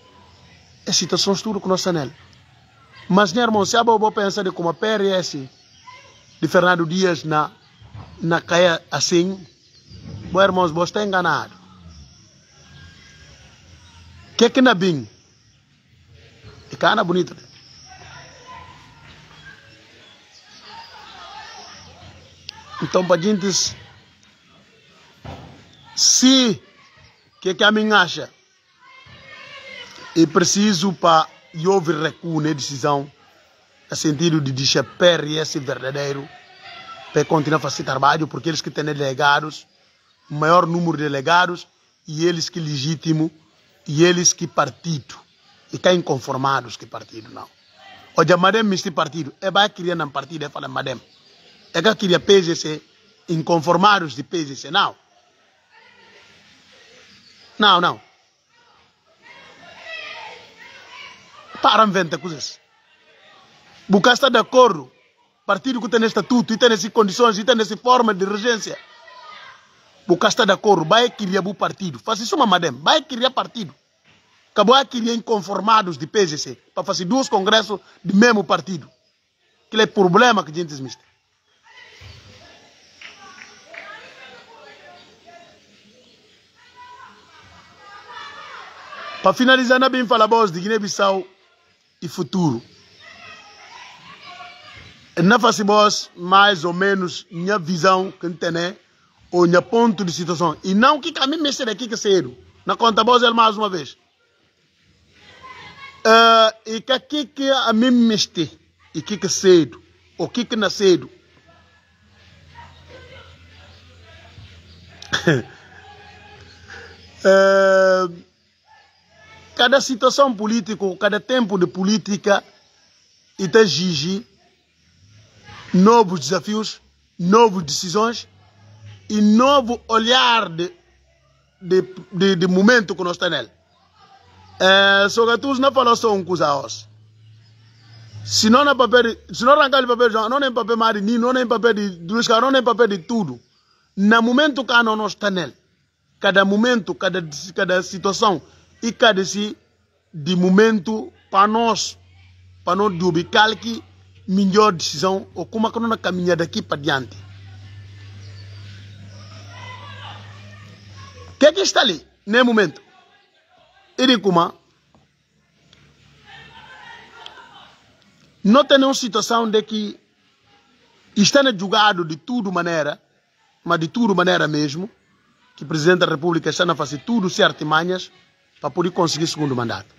é situação tudo que nós temos Mas, meu irmão, se a boa pensar de como a PRS de Fernando Dias na, na caia assim, meu irmão, você está enganado. O que é que na bem? E cana bonita. Então, gente, se que que a mim acha? É preciso para houve recuo na decisão, no sentido de deixar PRS verdadeiro, para continuar a fazer trabalho, porque eles que têm delegados, maior número de delegados, e eles que legítimo, e eles que partido, e que inconformados que partido não. Hoje, Madem este partido, é vai criar um partido, é falar Madem. É que queria PGC, inconformados de PGC, não. Não, não. Para inventar coisas. Bucar está de acordo. Partido que tem estatuto, e tem essas condições, e tem essa forma de regência. Bucar está de acordo. Vai criar o partido. Faz isso, madame. Vai criar partido. Acabou a criar inconformados de PGC. Para fazer dois congressos do mesmo partido. Que é problema que a gente existe. Para finalizar, na bem falar voz de Guiné-Bissau e futuro. Face voz, mais ou menos, minha visão que tem, né? ou minha ponto de situação. E não que a mim me aqui que cedo. Na conta voz, mais uma vez. Uh, e que aqui que a mim me e que que cedo. O que que nascedo. uh, cada situação política, cada tempo de política, está exige novos desafios, novas decisões e novo olhar de, de, de, de momento que nós temos nele. Tu não falou só um coisa hoje. Se não é papel, se não arrancar papel, não é papel de não é papel de duas não é papel de tudo. No momento que nós estamos nele, cada momento, cada, cada situação, e cada si de momento para nós para nós ubicar que melhor decisão ou como é que nós caminhar daqui para diante o que é que está ali nesse momento ele como não tem uma situação de que está julgado de tudo maneira mas de tudo maneira mesmo que o presidente da república está a fazer tudo manhas para poder conseguir segundo mandato.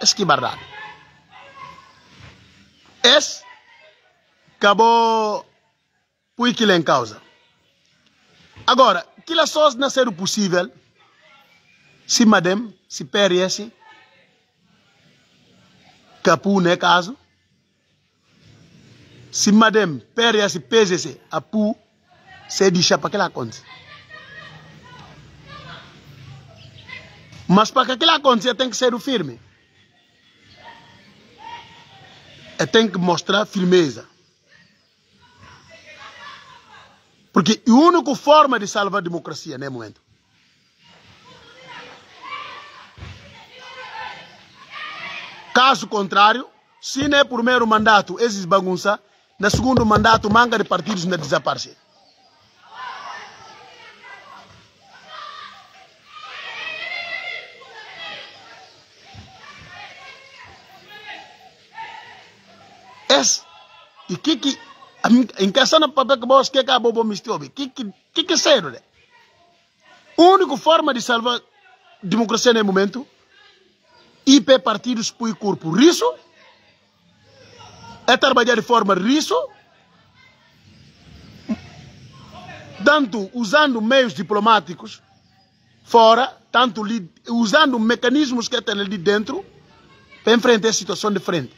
Esse que é verdade. Esse acabou por aquilo em causa. Agora, aquilo só nascer possível se Madem, se PRS, Capu, não é caso, se Madem, PRS, PGC, Apu, se deixa para que ela acontece. Mas para que aquilo aconteça tem que ser o firme. é tem que mostrar firmeza. Porque a única forma de salvar a democracia nesse momento. Caso contrário, se não é primeiro mandato, esses bagunça, no segundo mandato, manga de partidos não desaparece. Es, e que que em questão do papel que você quer que a bobo misture, que que que que sério, né? A única forma de salvar a democracia nesse momento IP partidos põe corpo riso, é trabalhar de forma riso, tanto usando meios diplomáticos fora, tanto usando mecanismos que tem ali dentro para enfrentar a situação de frente.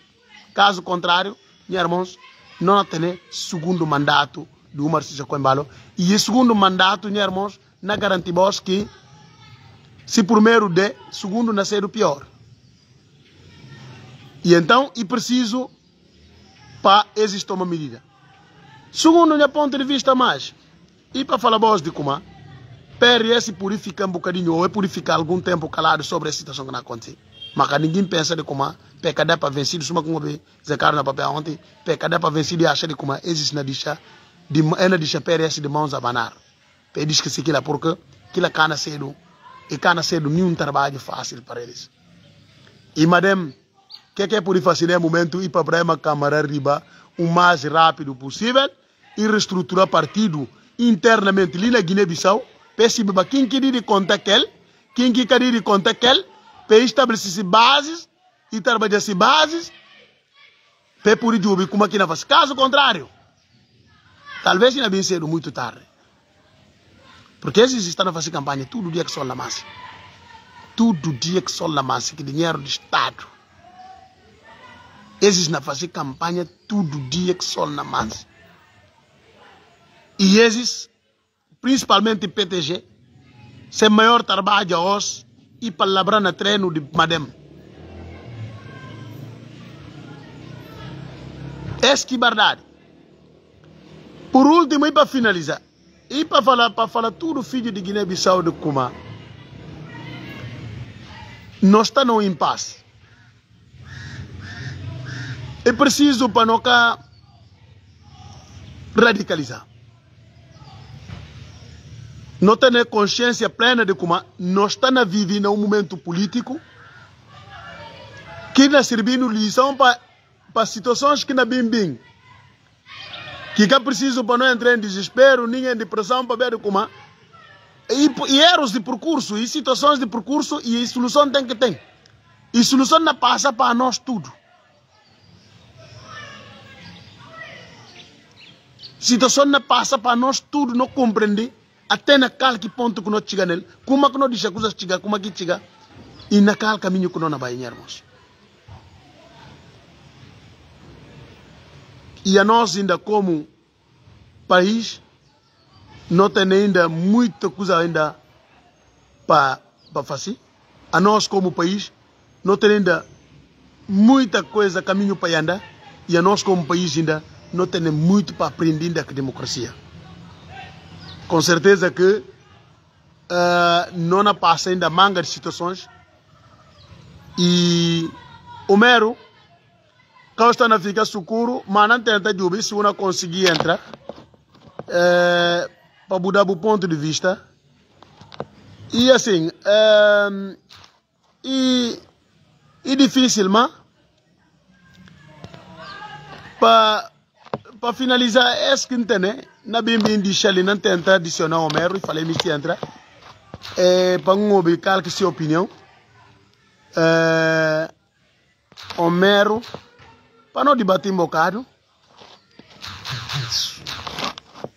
Caso contrário, meus irmãos, não tem segundo mandato do Sissa Coimbalo e o segundo mandato, meus irmãos, não garantimos que se primeiro de, segundo nascer o pior. E então, é preciso para existir uma medida. Segundo, meu ponto de vista mais, e para falar voz de como PRS purifica um bocadinho, ou é purificar algum tempo calado sobre a situação que não acontece. Mas ninguém pensa de como PKD para vencer, suma como be, zecar na papel ontem, PKD para vencer e acha de como existe na dicha, de, é na dicha PRS de mãos a banar. Pe diz que se aquilo porque aquilo cana cedo, e cana cedo nenhum trabalho fácil para eles. E madame, que que é por fazer no momento e para a Câmara riba o mais rápido possível e reestruturar partido internamente ali na Guiné-Bissau, para quem quer ir conta aquele, quem quer ir conta aquele, para estabelecer bases e trabalhar as bases, para por ir como aqui na faz. Caso contrário, talvez ainda bem cedo, muito tarde. Porque eles estão a fazer campanha todo dia que sol na massa. Todo dia que sol na massa, que dinheiro de Estado esses na fazer campanha todo dia que sol na massa. E esses, principalmente PTG, sem maior trabalho os e palavra na treino de madem. Essa que é verdade. Por último, e para finalizar, e para falar, para falar tudo filho de Guiné-Bissau de Kuma, nós estamos no impasse. É preciso para nunca radicalizar. Não ter consciência plena de como nós estamos vivendo um momento político que está servindo lição para, para situações que não bem bem. Que é preciso para não entrar em desespero, nem em depressão, para ver como e, e erros de percurso, e situações de percurso, e solução tem que ter. E solução não passa para nós tudo. Situação não passa para nós tudo não compreender até naquele que ponto que nós chega nele. Como que nós deixa coisas chegar como que chega? E naquele caminho que nós não vai irmãos? E a nós ainda como país não tem ainda muita coisa ainda para para fazer. A nós como país não tem ainda muita coisa caminho para andar. E a nós como país ainda não temos muito para aprender da democracia. Com certeza que uh, não passa ainda manga de situações e o mero está na fica sucuro, mas não tenta de se não conseguir entrar uh, para mudar o ponto de vista. E assim, uh, e, e dificilmente para para finalizar, est-ce que entende? Na bem bem de Shelley não tenta adicionar o mero e falei me entra. É, para um ouvir calque sua opinião. É, o mero, para não debater um bocado.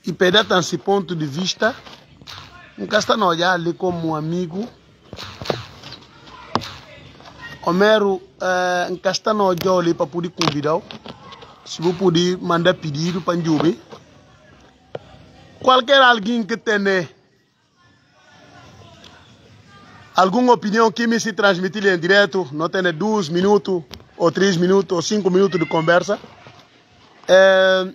E pedir esse ponto de vista. Nunca está ali como um amigo. O mero, é, nunca está a ali para poder convidar se você puder mandar pedido para Njube, qualquer alguém que tenha alguma opinião que me se transmitir em direto, não tenha dois minutos ou três minutos, ou cinco minutos de conversa. É...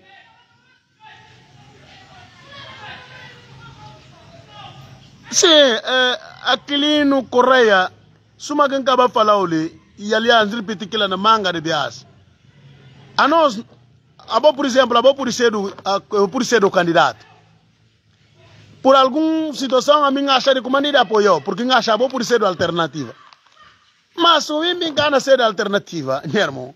Sim, é, Aquilino Correia, suma quem acaba falar ali, e aliás, repetir que na manga de bias. A nós, a por exemplo, a por ser do, a, por ser do candidato. Por alguma situação, a mim acha de comandante apoiou, porque acha por ser do alternativa. Mas o mim engana ser alternativa, meu irmão.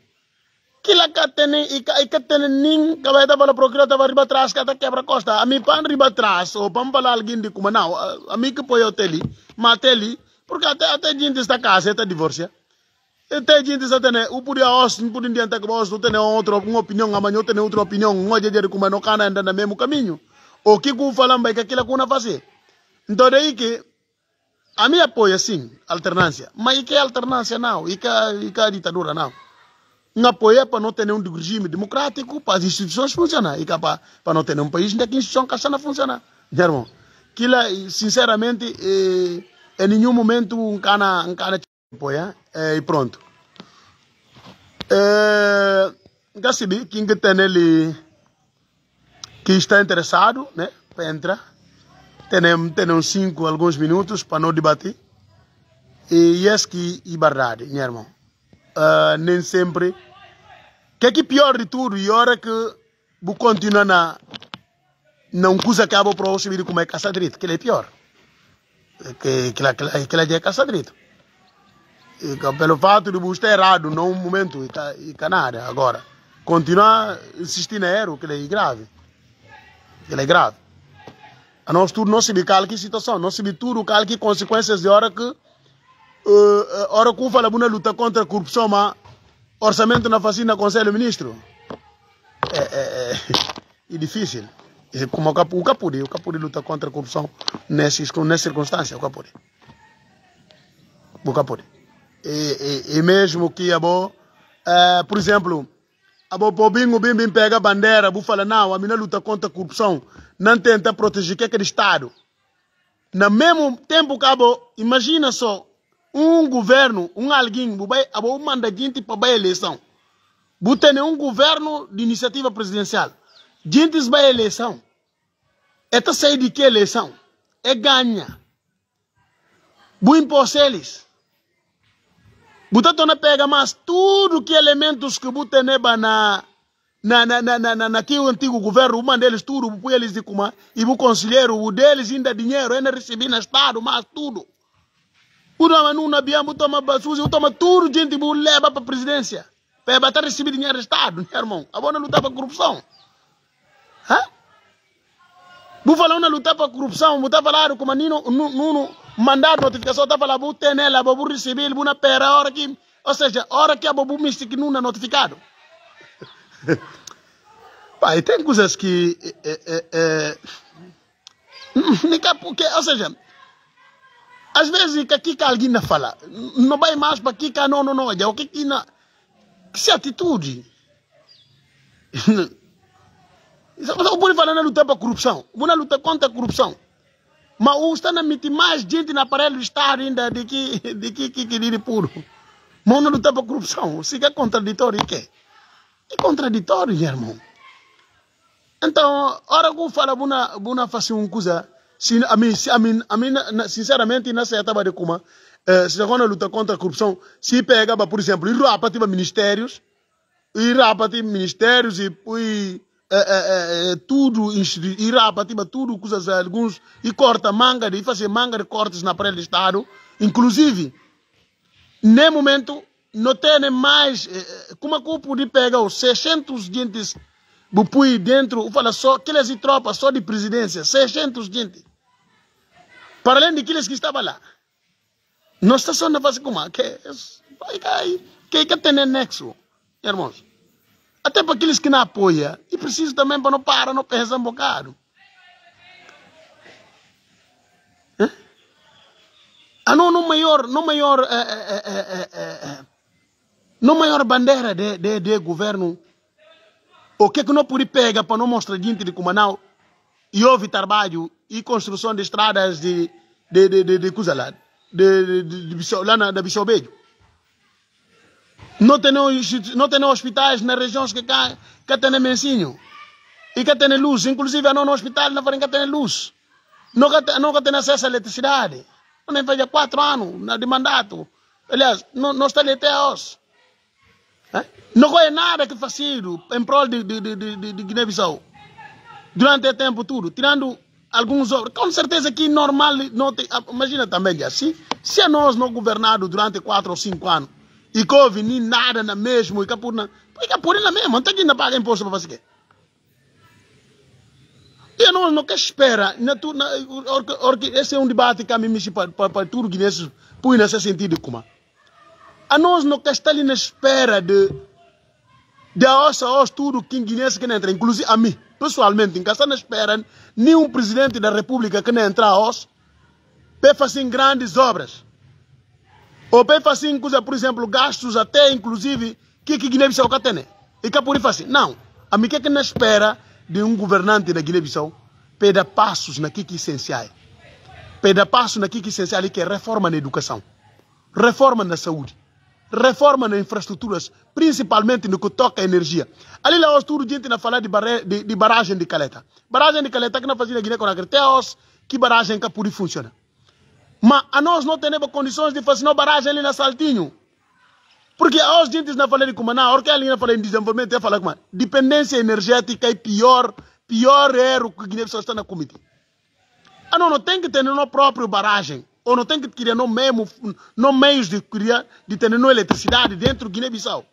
Kila katene ika ika tene ning kaba ita bala procura tava riba trás kata quebra costa. A mi pan riba trás ou pan bala alguém de não. A mi que põe teli, mateli, porque até até gente está casa está divorcia. Gente está tene o podia os não podia diante que os tem outra uma opinião amanhã tem outra opinião uma de kuma não cana anda no mesmo caminho. O que ku falam vai que aquilo que fazer. Então daí que a minha apoia sim alternância, mas e que alternância não, e que e que ditadura não apoia para não ter um regime democrático, para as instituições funcionar. E para, para não ter um país onde a instituição não funciona. Irmão, aquilo, sinceramente, é, em nenhum momento um cana, um cana apoia, é, e pronto. É, Gassibi, quem que tem ele, que está interessado, né, para entrar, tem, tem uns alguns minutos para não debater. E é isso que é verdade, meu irmão uh, nem sempre. que é que pior de tudo, e hora que vou continuar na não que abo para subir como é caça direito, que é pior. Que que que que é caça direito. E pelo fato de você estar errado num momento e canada agora continuar insistindo na erro que é grave. Que é grave. A nós tudo não se vê que situação, não se vê tudo que consequências de hora que uh, ora que fala buna luta contra a corrupção, mas orçamento na vacina Conselho Ministro. É, é, é, é difícil. É como o Capuri, o Capuri luta contra a corrupção nessas, circunstâncias, o Capuri. O Capuri. E, e, mesmo que a bo, é, por exemplo, a bo pobinho bim bim pega a bandeira, bu fala não, a mina luta contra a corrupção, não tenta proteger que é aquele Estado. No mesmo tempo, cabo, imagina só, um governo, um alguém, abo manda gente para a eleição. Butene um governo de iniciativa presidencial. Gente vai a eleição. Esta sai de que eleição? É ganha. Bu impôs eles. Butatona pega mas tudo que elementos que butene na na na na na na na que o antigo governo, uma deles tudo, bu eles de e bu conselheiro, o deles ainda dinheiro, ainda recebi no estado, mas tudo. Una nuna biamo toma basuzi, toma tudo gente bu leva para presidência. Para bater receber dinheiro do Estado, meu irmão. A boa lutar para corrupção. Hã? Bu falar uma lutar para a corrupção, bu tá falando como nino, nuno mandar notificação, tá falando bu ter nela, bu receber, bu na pera hora que, ou seja, hora que a bu mística não é notificado. Pai, tem coisas que é, é, é, ou seja, às vezes, que aqui que alguém fala, não vai mais para aqui, não, não, não, o que que na... Que atitude? Não pode falar na luta para a corrupção, na luta contra a corrupção. Mas o está na mente mais gente na aparelho do Estado ainda de que, de que, que, que puro. Mas não luta para a corrupção, se é contraditório, que é? contraditório, irmão. Então, hora que eu falo, vou fazer uma coisa, Sin, a mim, a mim, a mim, sinceramente, não sei estava de como, eh, se agora luta contra a corrupção, se pega, por exemplo, e rapa tipo ministérios, e rapa tipo ministérios e, e eh, eh, eh, tudo, e rapa tipo tudo, coisas alguns, e corta manga, e fazer manga de cortes na pré Estado, inclusive, nem momento, não tem mais, como é que eu pude pegar os 600 gente Bupui dentro, fala só, aquelas tropas só de presidência, 600 gente. Para além daqueles que estavam lá. Não está só na fase como que vai cair, que que tem nexo, irmãos. Até para aqueles que não apoiam, e preciso também para não parar, não pensar um bocado. Ah, não, no maior, no maior, é, é, é, no maior bandeira de, de, de governo, o que que não pude pegar para não mostrar gente de não, e houve trabalho e construção de estradas de, de, de, de, de lá, de, de, de, de, na, da Bissobejo. Não tem, não tem hospitais nas regiões que, que, que tem. E que tem luz. Inclusive, não no hospital não que tem luz. Não que tem acesso à eletricidade. Não faz quatro anos de mandato. Aliás, não, não está até hoje. É? Não é nada que faz em prol de, de, de, de, de Guiné-Bissau. Durante o tempo todo. Tirando alguns obras. Com certeza que normal. Não tem, imagina também assim. Se nós não governado durante quatro ou cinco anos e que houve nem nada na mesmo, e que por na, e que por na mesmo, não tem que ainda pagar imposto para fazer E nós não que espera, na, na, or, esse é um debate que a mim para, tudo guinenses põe nesse sentido como. A nós não que está ali na espera de de ossa a tudo que guinense que não entra, inclusive a mim, pessoalmente, em casa não espera nenhum presidente da república que não entra a osso para fazer grandes obras. Ou para fazer, por exemplo, gastos até, inclusive, que que Guiné-Bissau tem. E que por assim, não. A mim que é que não espera de um governante da Guiné-Bissau dar passos naquilo que é essencial. Dar passos naquilo que é essencial, que é reforma na educação, reforma na saúde, reforma nas infraestruturas, principalmente no que toca a energia. Ali lá, hoje, tudo gente na falar de, de, de, barragem de Caleta. Barragem de Caleta que não fazia na Guiné-Conakry, até hoje, que barragem que por funciona. Mas a nós não temos condições de fazer uma barragem ali na Saltinho. Porque a gente não fala de como não, a hora que ali não fala em desenvolvimento, eu como dependência energética é pior, pior erro que a Guiné-Bissau está na comitê. Ah, não, não tem que ter uma própria barragem, ou não tem que criar no mesmo, no meios de criar, de ter no eletricidade dentro do Guiné-Bissau.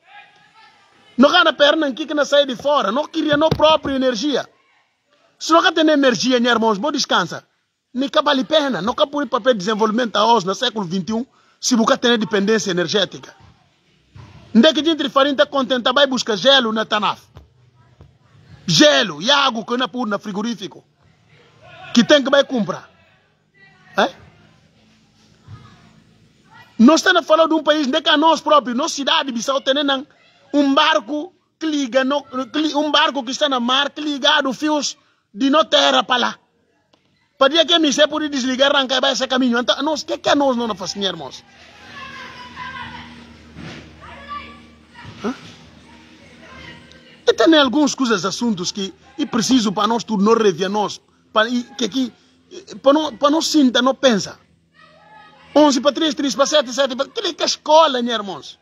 Não ganha perna aqui que não sai de fora, não cria no própria energia. Se não tem energia, meus irmãos, vou descansar nem vale pena. Não cabe por papel de desenvolvimento a hoje, no século XXI, se você tem dependência energética. Onde é que a gente está contenta, vai buscar gelo na Tanaf. Gelo e água que não pôr no frigorífico. Que tem que vai comprar. É? Nós estamos falando de um país onde é que nós próprios, nossa cidade, Bissau, tem um barco que liga, no, um barco que está na mar, que ligado fios de terra para lá. Podia que me se por desligar, arrancar esse caminho. Então, nós, que que nós não fazemos, irmãos? E tem algumas coisas, assuntos que é preciso para nós tudo não rever nós, para que que para não para não sinta, não pensa. 11 para 3, 3 para 7, 7 para que é a escola, né, irmãos?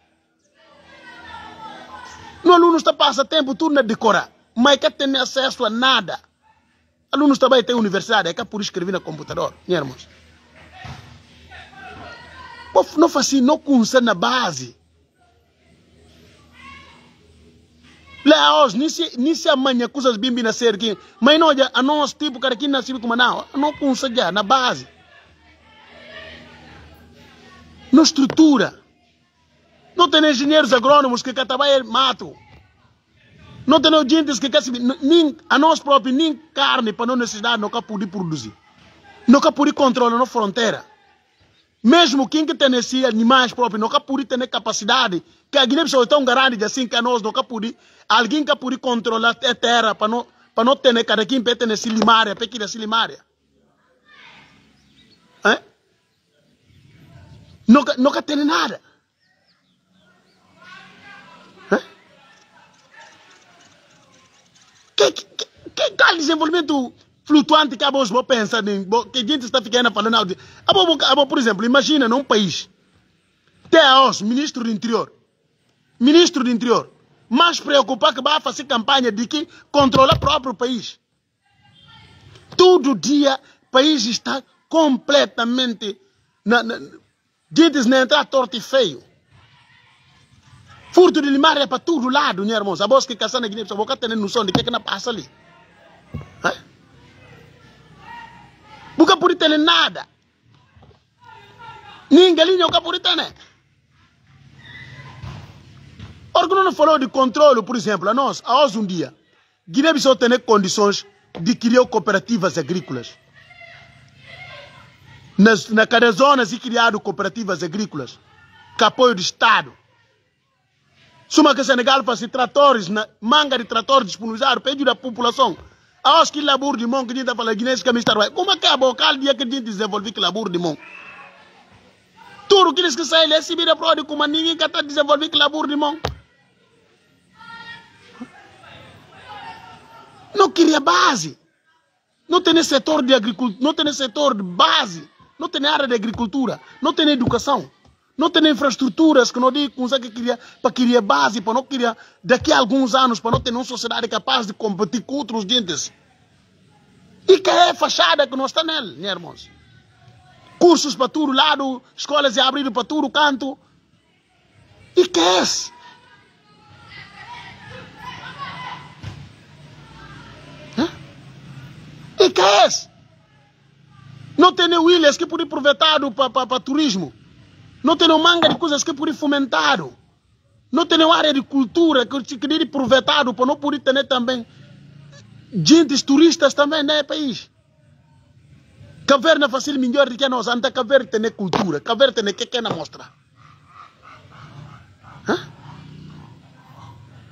No aluno está passa tempo tudo na decorar, mas que tem acesso a nada. Alunos também têm universidade, é é por escrever no computador, minha irmãos. Não faz assim, não conhece na base. Lá hoje, se amanhã coisas bem nascer aqui. Mas não, a nós, tipo, cara aqui nasceu como não, não já, na base. Na estrutura. Não tem engenheiros agrônomos que trabalham mato. Não tem gente que quer nem a nós próprios, nem carne para não necessidade, não poder produzir. Não poder controlar na fronteira. Mesmo quem que tem esses animais próprios, não pode ter capacidade, que a Guiné-Bissau é tão grande assim que a nós não pode, alguém que pode controlar a terra para não, para não ter cada quem ter esse limária, para que esse limária. É? Nunca, nunca tem nada. Que, que, que, que desenvolvimento flutuante que a vos pensa em que a gente está ficando falando abo, por exemplo imagina num país tem os ministro do interior ministro do interior mais preocupado que vai fazer campanha de que controla o próprio país. Todo dia o país está completamente na, na, gente não entrar torto e feio Furto de limar é para todo lado, minha irmã. A voz que caça na Guiné, você tem noção de que que não passa ali. Nunca por ter nada. Ninguém nunca por ter, né? Ora, não falou de controle, por exemplo, a nós, a nós um dia, Guiné-Bissau tem condições de criar cooperativas agrícolas. Nas, na cada zona se criaram cooperativas agrícolas, com apoio do Estado. Suma que Senegal faz tratores, manga de tratores disponibilizados para ajudar a população. Aos que labor de mão que a gente fala guinense que me está Como é que é a bocal dia que a gente desenvolve que labor de mão? Tudo que eles que saem, eles se viram para como ninguém que está desenvolvendo que labor de mão. Não queria base. Não tem setor de agricultura, não tem setor de base, não tem área de agricultura, não tem educação, não tem infraestruturas que não que queria para queria base, para não queria daqui a alguns anos para não ter uma sociedade capaz de competir com outros gentes. E que é a fachada que nós está nele, né, irmãos? Cursos para todo lado, escolas abrindo para todo canto. E que é esse? E que é esse? Não tem nem ilhas que podem aproveitar para turismo. Não tem manga de coisas que podem fomentar. Não tem área de cultura que podem aproveitar para não poder ter também gentes turistas também no país. Caverna fácil melhor do que nós, anda caverna tem cultura, caverna tem que que mostra.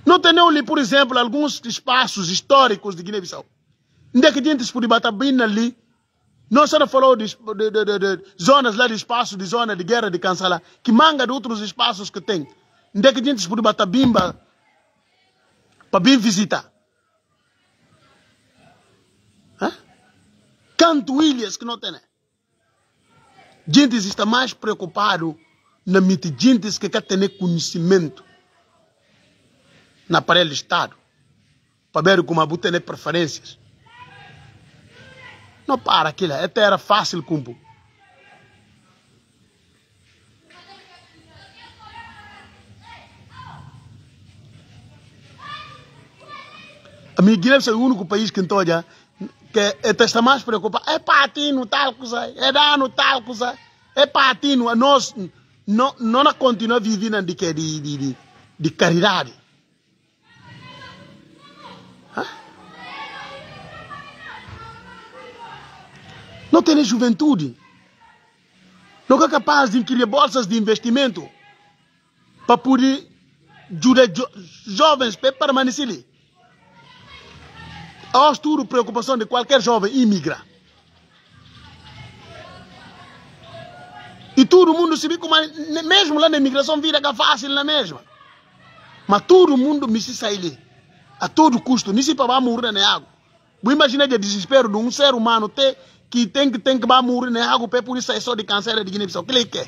Não tem ali, por exemplo, alguns espaços históricos de Guiné-Bissau. Onde é que gente pode bater bem ali? Não só falou de, de, de, de, zonas lá de espaço, de zona de guerra de cancela, que manga de outros espaços que tem. Onde é que a gente pode bater bimba para bem visitar? Canto ilhas que não tem. Gente está mais preocupado na gente que quer ter conhecimento na aparelho do Estado para ver como a tem preferências. Não para aquilo, até era fácil cumprir. A minha Guiné é o único país que então já que está mais preocupado. É patino tal coisa, é dano tal coisa, é patino. Nós não, não continua vivendo de, de, de, de, de caridade. Não tem juventude. Não é capaz de criar bolsas de investimento para poder ajudar jo jovens para permanecer ali. Há tudo preocupação de qualquer jovem imigrar. E todo mundo se vê como, mesmo lá na imigração, vira que é fácil na mesma. Mas todo mundo me se sai A todo custo, nem se para morrer na água. Vou imaginar o desespero de um ser humano ter que tem que tem que vai morrer água para por isso é só de câncer de Guiné-Bissau. O que ele?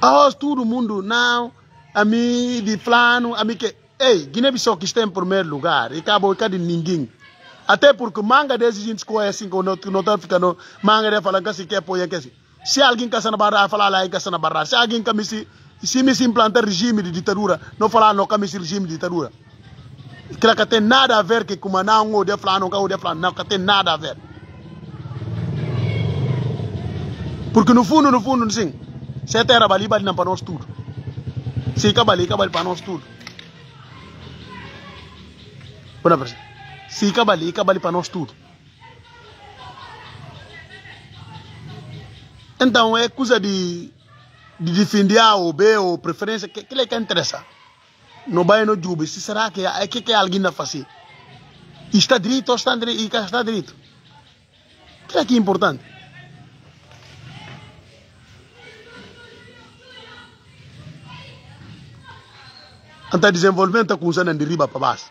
Ah, todo mundo, não, a mim de flano, a mim que. Ei, Guiné-Bissau que está em primeiro lugar, e acabou de ninguém. Até porque manga desses gente conhece, que não está ficando, manga de falar que se quer apoiar, que se. Se alguém se na barra, falar lá, quer se na barra. Se alguém quer se, me se implantar regime de ditadura, não falar não quer se regime de ditadura. Que não tem nada a ver que como não o de flano, não de flano, não tem nada a ver. Porque no fundo, no fundo, sim. Se terra bali bali não para nós tudo. Se cabali cabali para nós tudo. Bona presa. Se cabali cabali para nós tudo. Então é coisa de, de defender A ou B ou preferência, que, que é que interessa. Não vai no jube. Se será que é que, que alguém não faz Está direito ou está direito? Está direito. Que é que é importante. anta desenvolvimento kunsana ndi riba pa basi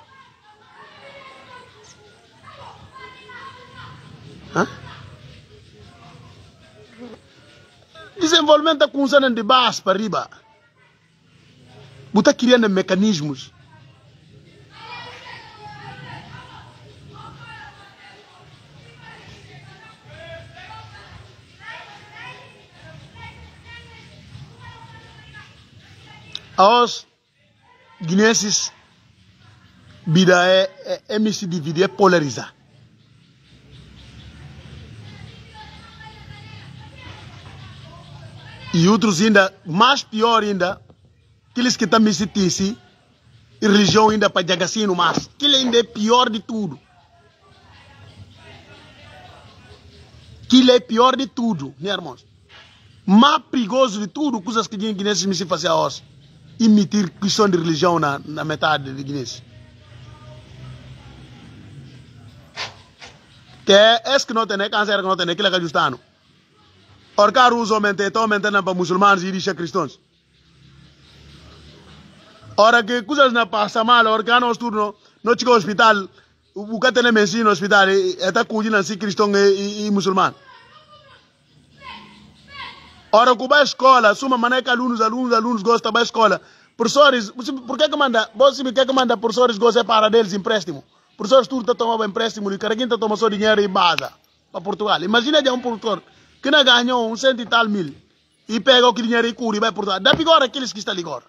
desenvolvimento kunsana ndi base para riba buta criando mecanismos aos guineenses bida é, é, é dividir, é polarizar. E outros ainda, mais pior ainda, aqueles que também se tisse, e religião ainda para jagacino mais. Aquilo ainda é pior de tudo. Aquilo é pior de tudo, né, irmãos? Mais perigoso de tudo, coisas que os guineenses me se fazer hoje emitir questão de religião na, na metade de Guiné. que é que não tem câncer que não tem aquilo que ajustando or car uso mente to mente na para muçulmanos e diz cristãos ora que coisas na passa mal ora que não turno no chico hospital o que tem medicina no hospital é tá cuidando assim cristão e, e, e muçulmano ora que vai escola suma maneca alunos alunos alunos gostam da escola. Professores por que que manda você me quer que manda professores gostam para deles empréstimo. Professores tudo tomava empréstimo e cada quem toma só dinheiro e base para Portugal. Imagina de um professor não um cento e tal mil e pega o e vai Portugal dá pior aqueles que estão ligor?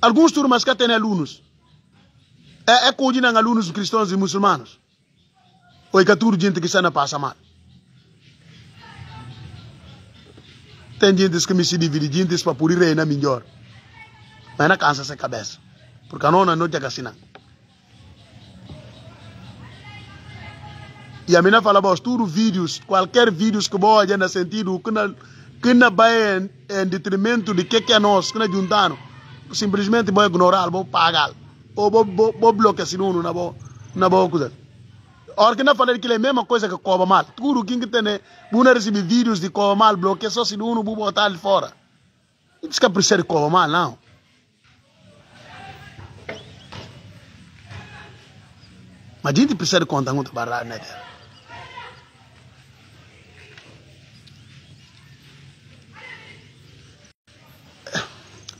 Alguns turmas que têm alunos é, é coordenam alunos cristãos e muçulmanos ou é que tudo gente que está na passa mal. Tem gente que me se divide gente para por ir na melhor mas não cansa essa cabeça porque não não te assinar e a mina fala bos tudo vídeos qualquer vídeos que boa no sentido que na que na vai em, em detrimento de que que é nós que na juntano simplesmente vou ignorar vou pagar ou vou vou, vou bloquear se não na vou na vou coisa Ora que não falei que é a mesma coisa que cobra mal. Tudo que tem, não receber vídeos de cobra mal, bloqueia só se não vou botar ele fora. Isso que precisa de cobra mal, não. Mas a gente precisa de contar muito barra, né?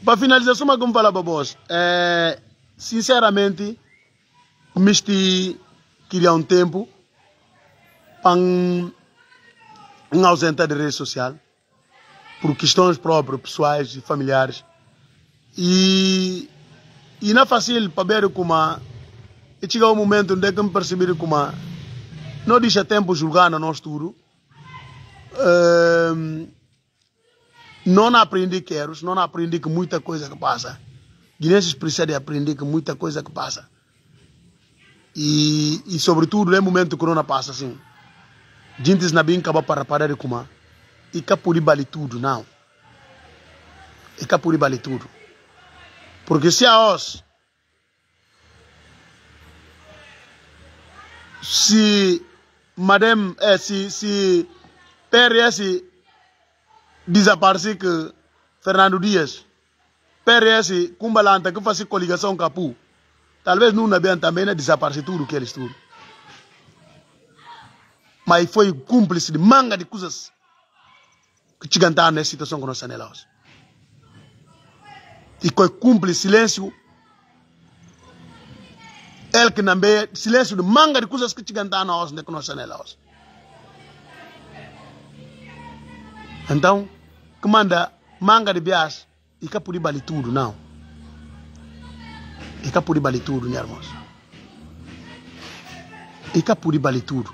Para finalizar, só uma fala para vós. É, sinceramente, me queria um tempo para um ausente de rede social por questões próprias, pessoais e familiares. E, e não é fácil para ver como e chega um momento onde que me percebi como não deixa tempo julgar no nosso tudo. Um, não aprendi queros, não aprendi que muita coisa que passa. Guinenses precisam de aprender que muita coisa que passa. E, e sobretudo, no momento que o corona passa assim, gente na bem acaba para parar de comer. E capuri bali tudo, não. E capuri bali tudo. Porque se a os se madame, eh, se, se PRS desaparecer que Fernando Dias, PRS, Cumbalanta, que faz coligação com a PU, talvez não bem também desaparecer tudo que eles tudo. Mas foi cúmplice de manga de coisas que te cantaram nessa situação que nós hoje. E foi cúmplice silêncio. Ele que não vê silêncio de manga de coisas que te cantaram hoje, que nós hoje. Então, que manda manga de bias e cá por bali tudo, não. E cá por bali tudo, né, irmãos? E cá por bali tudo.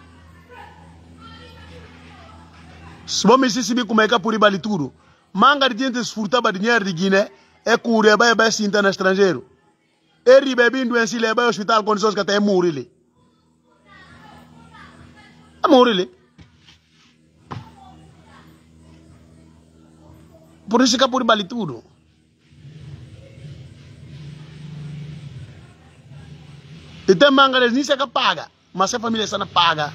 Se você se como é por bali tudo, manga de gente furtava dinheiro de Guiné, é cura, vai vai se no estrangeiro. Ele bebe doença, ele vai ao hospital condições que até morre. É morre. Por isso que por vale tudo. E tem mangas nem se que paga, mas a família está paga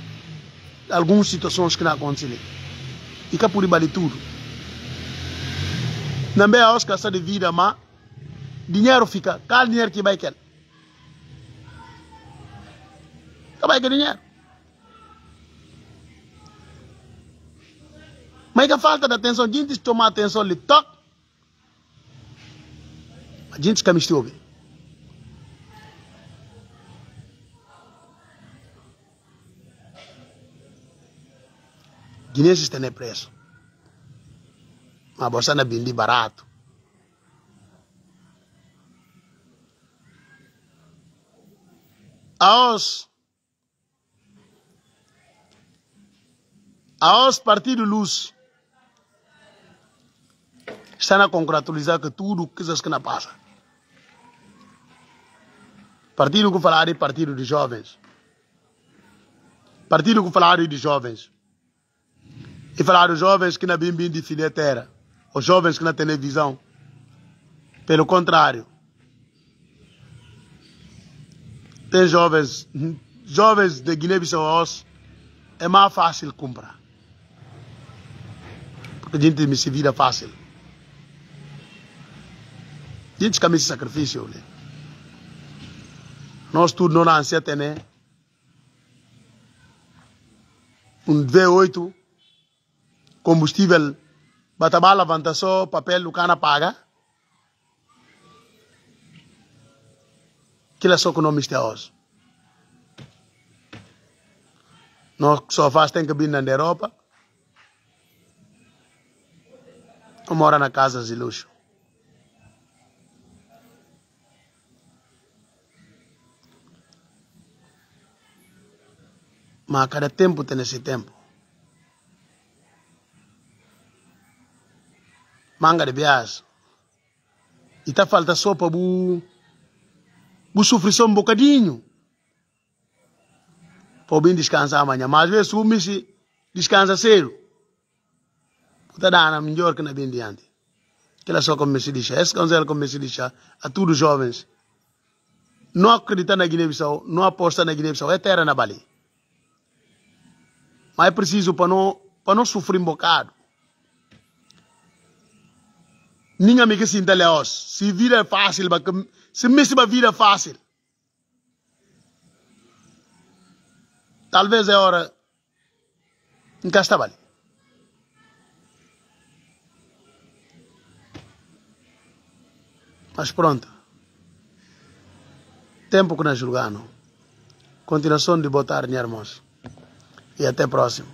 algumas situações que não acontecem. E que por vale tudo. Não é a Oscar de vida, mas dinheiro fica. Qual dinheiro que vai querer? Que vai querer dinheiro? Mas que falta de atenção, a gente toma atenção ali, toque. A gente fica me ouve. Guineenses têm preço. Mas você não é barato. Aos aos partido luz estão a congratulizar que tudo que que não passa. Partido que falaram de partido de jovens. Partido que falaram de jovens. E falaram jovens que não bem bem de filhetera. Os jovens que não têm visão. Pelo contrário. tem jovens, jovens de Guiné-Bissau é mais fácil comprar. Porque a gente me se vira fácil. Caminha esse sacrifício. Né? Nós tudo não tem, né? Um V8, combustível, batabala, levanta só, papel, o cana paga. Aquilo é só que não hoje. Nós só faz tem que vir na Europa. Ou mora na casa de luxo. Mas cada tempo tem esse tempo. Manga de viagem. E tá falta só para bu, bu sofrer só um bocadinho. Para bem descansar amanhã. Mas às vezes o me descansa cedo. Puta dana melhor que na bem diante. Aquela só como se diz. Esse conselho como se diz a todos os jovens. Não acreditar na Guiné-Bissau, não apostar na Guiné-Bissau, é terra na Bali. Mas é preciso para não, para não sofrer um bocado. Ninguém me que sinta leos. Se vira fácil, se mesmo vira fácil. Talvez é hora em Castabali. Mas pronto. Tempo que nós julgamos. Continuação de botar, minha irmãos. E até próximo.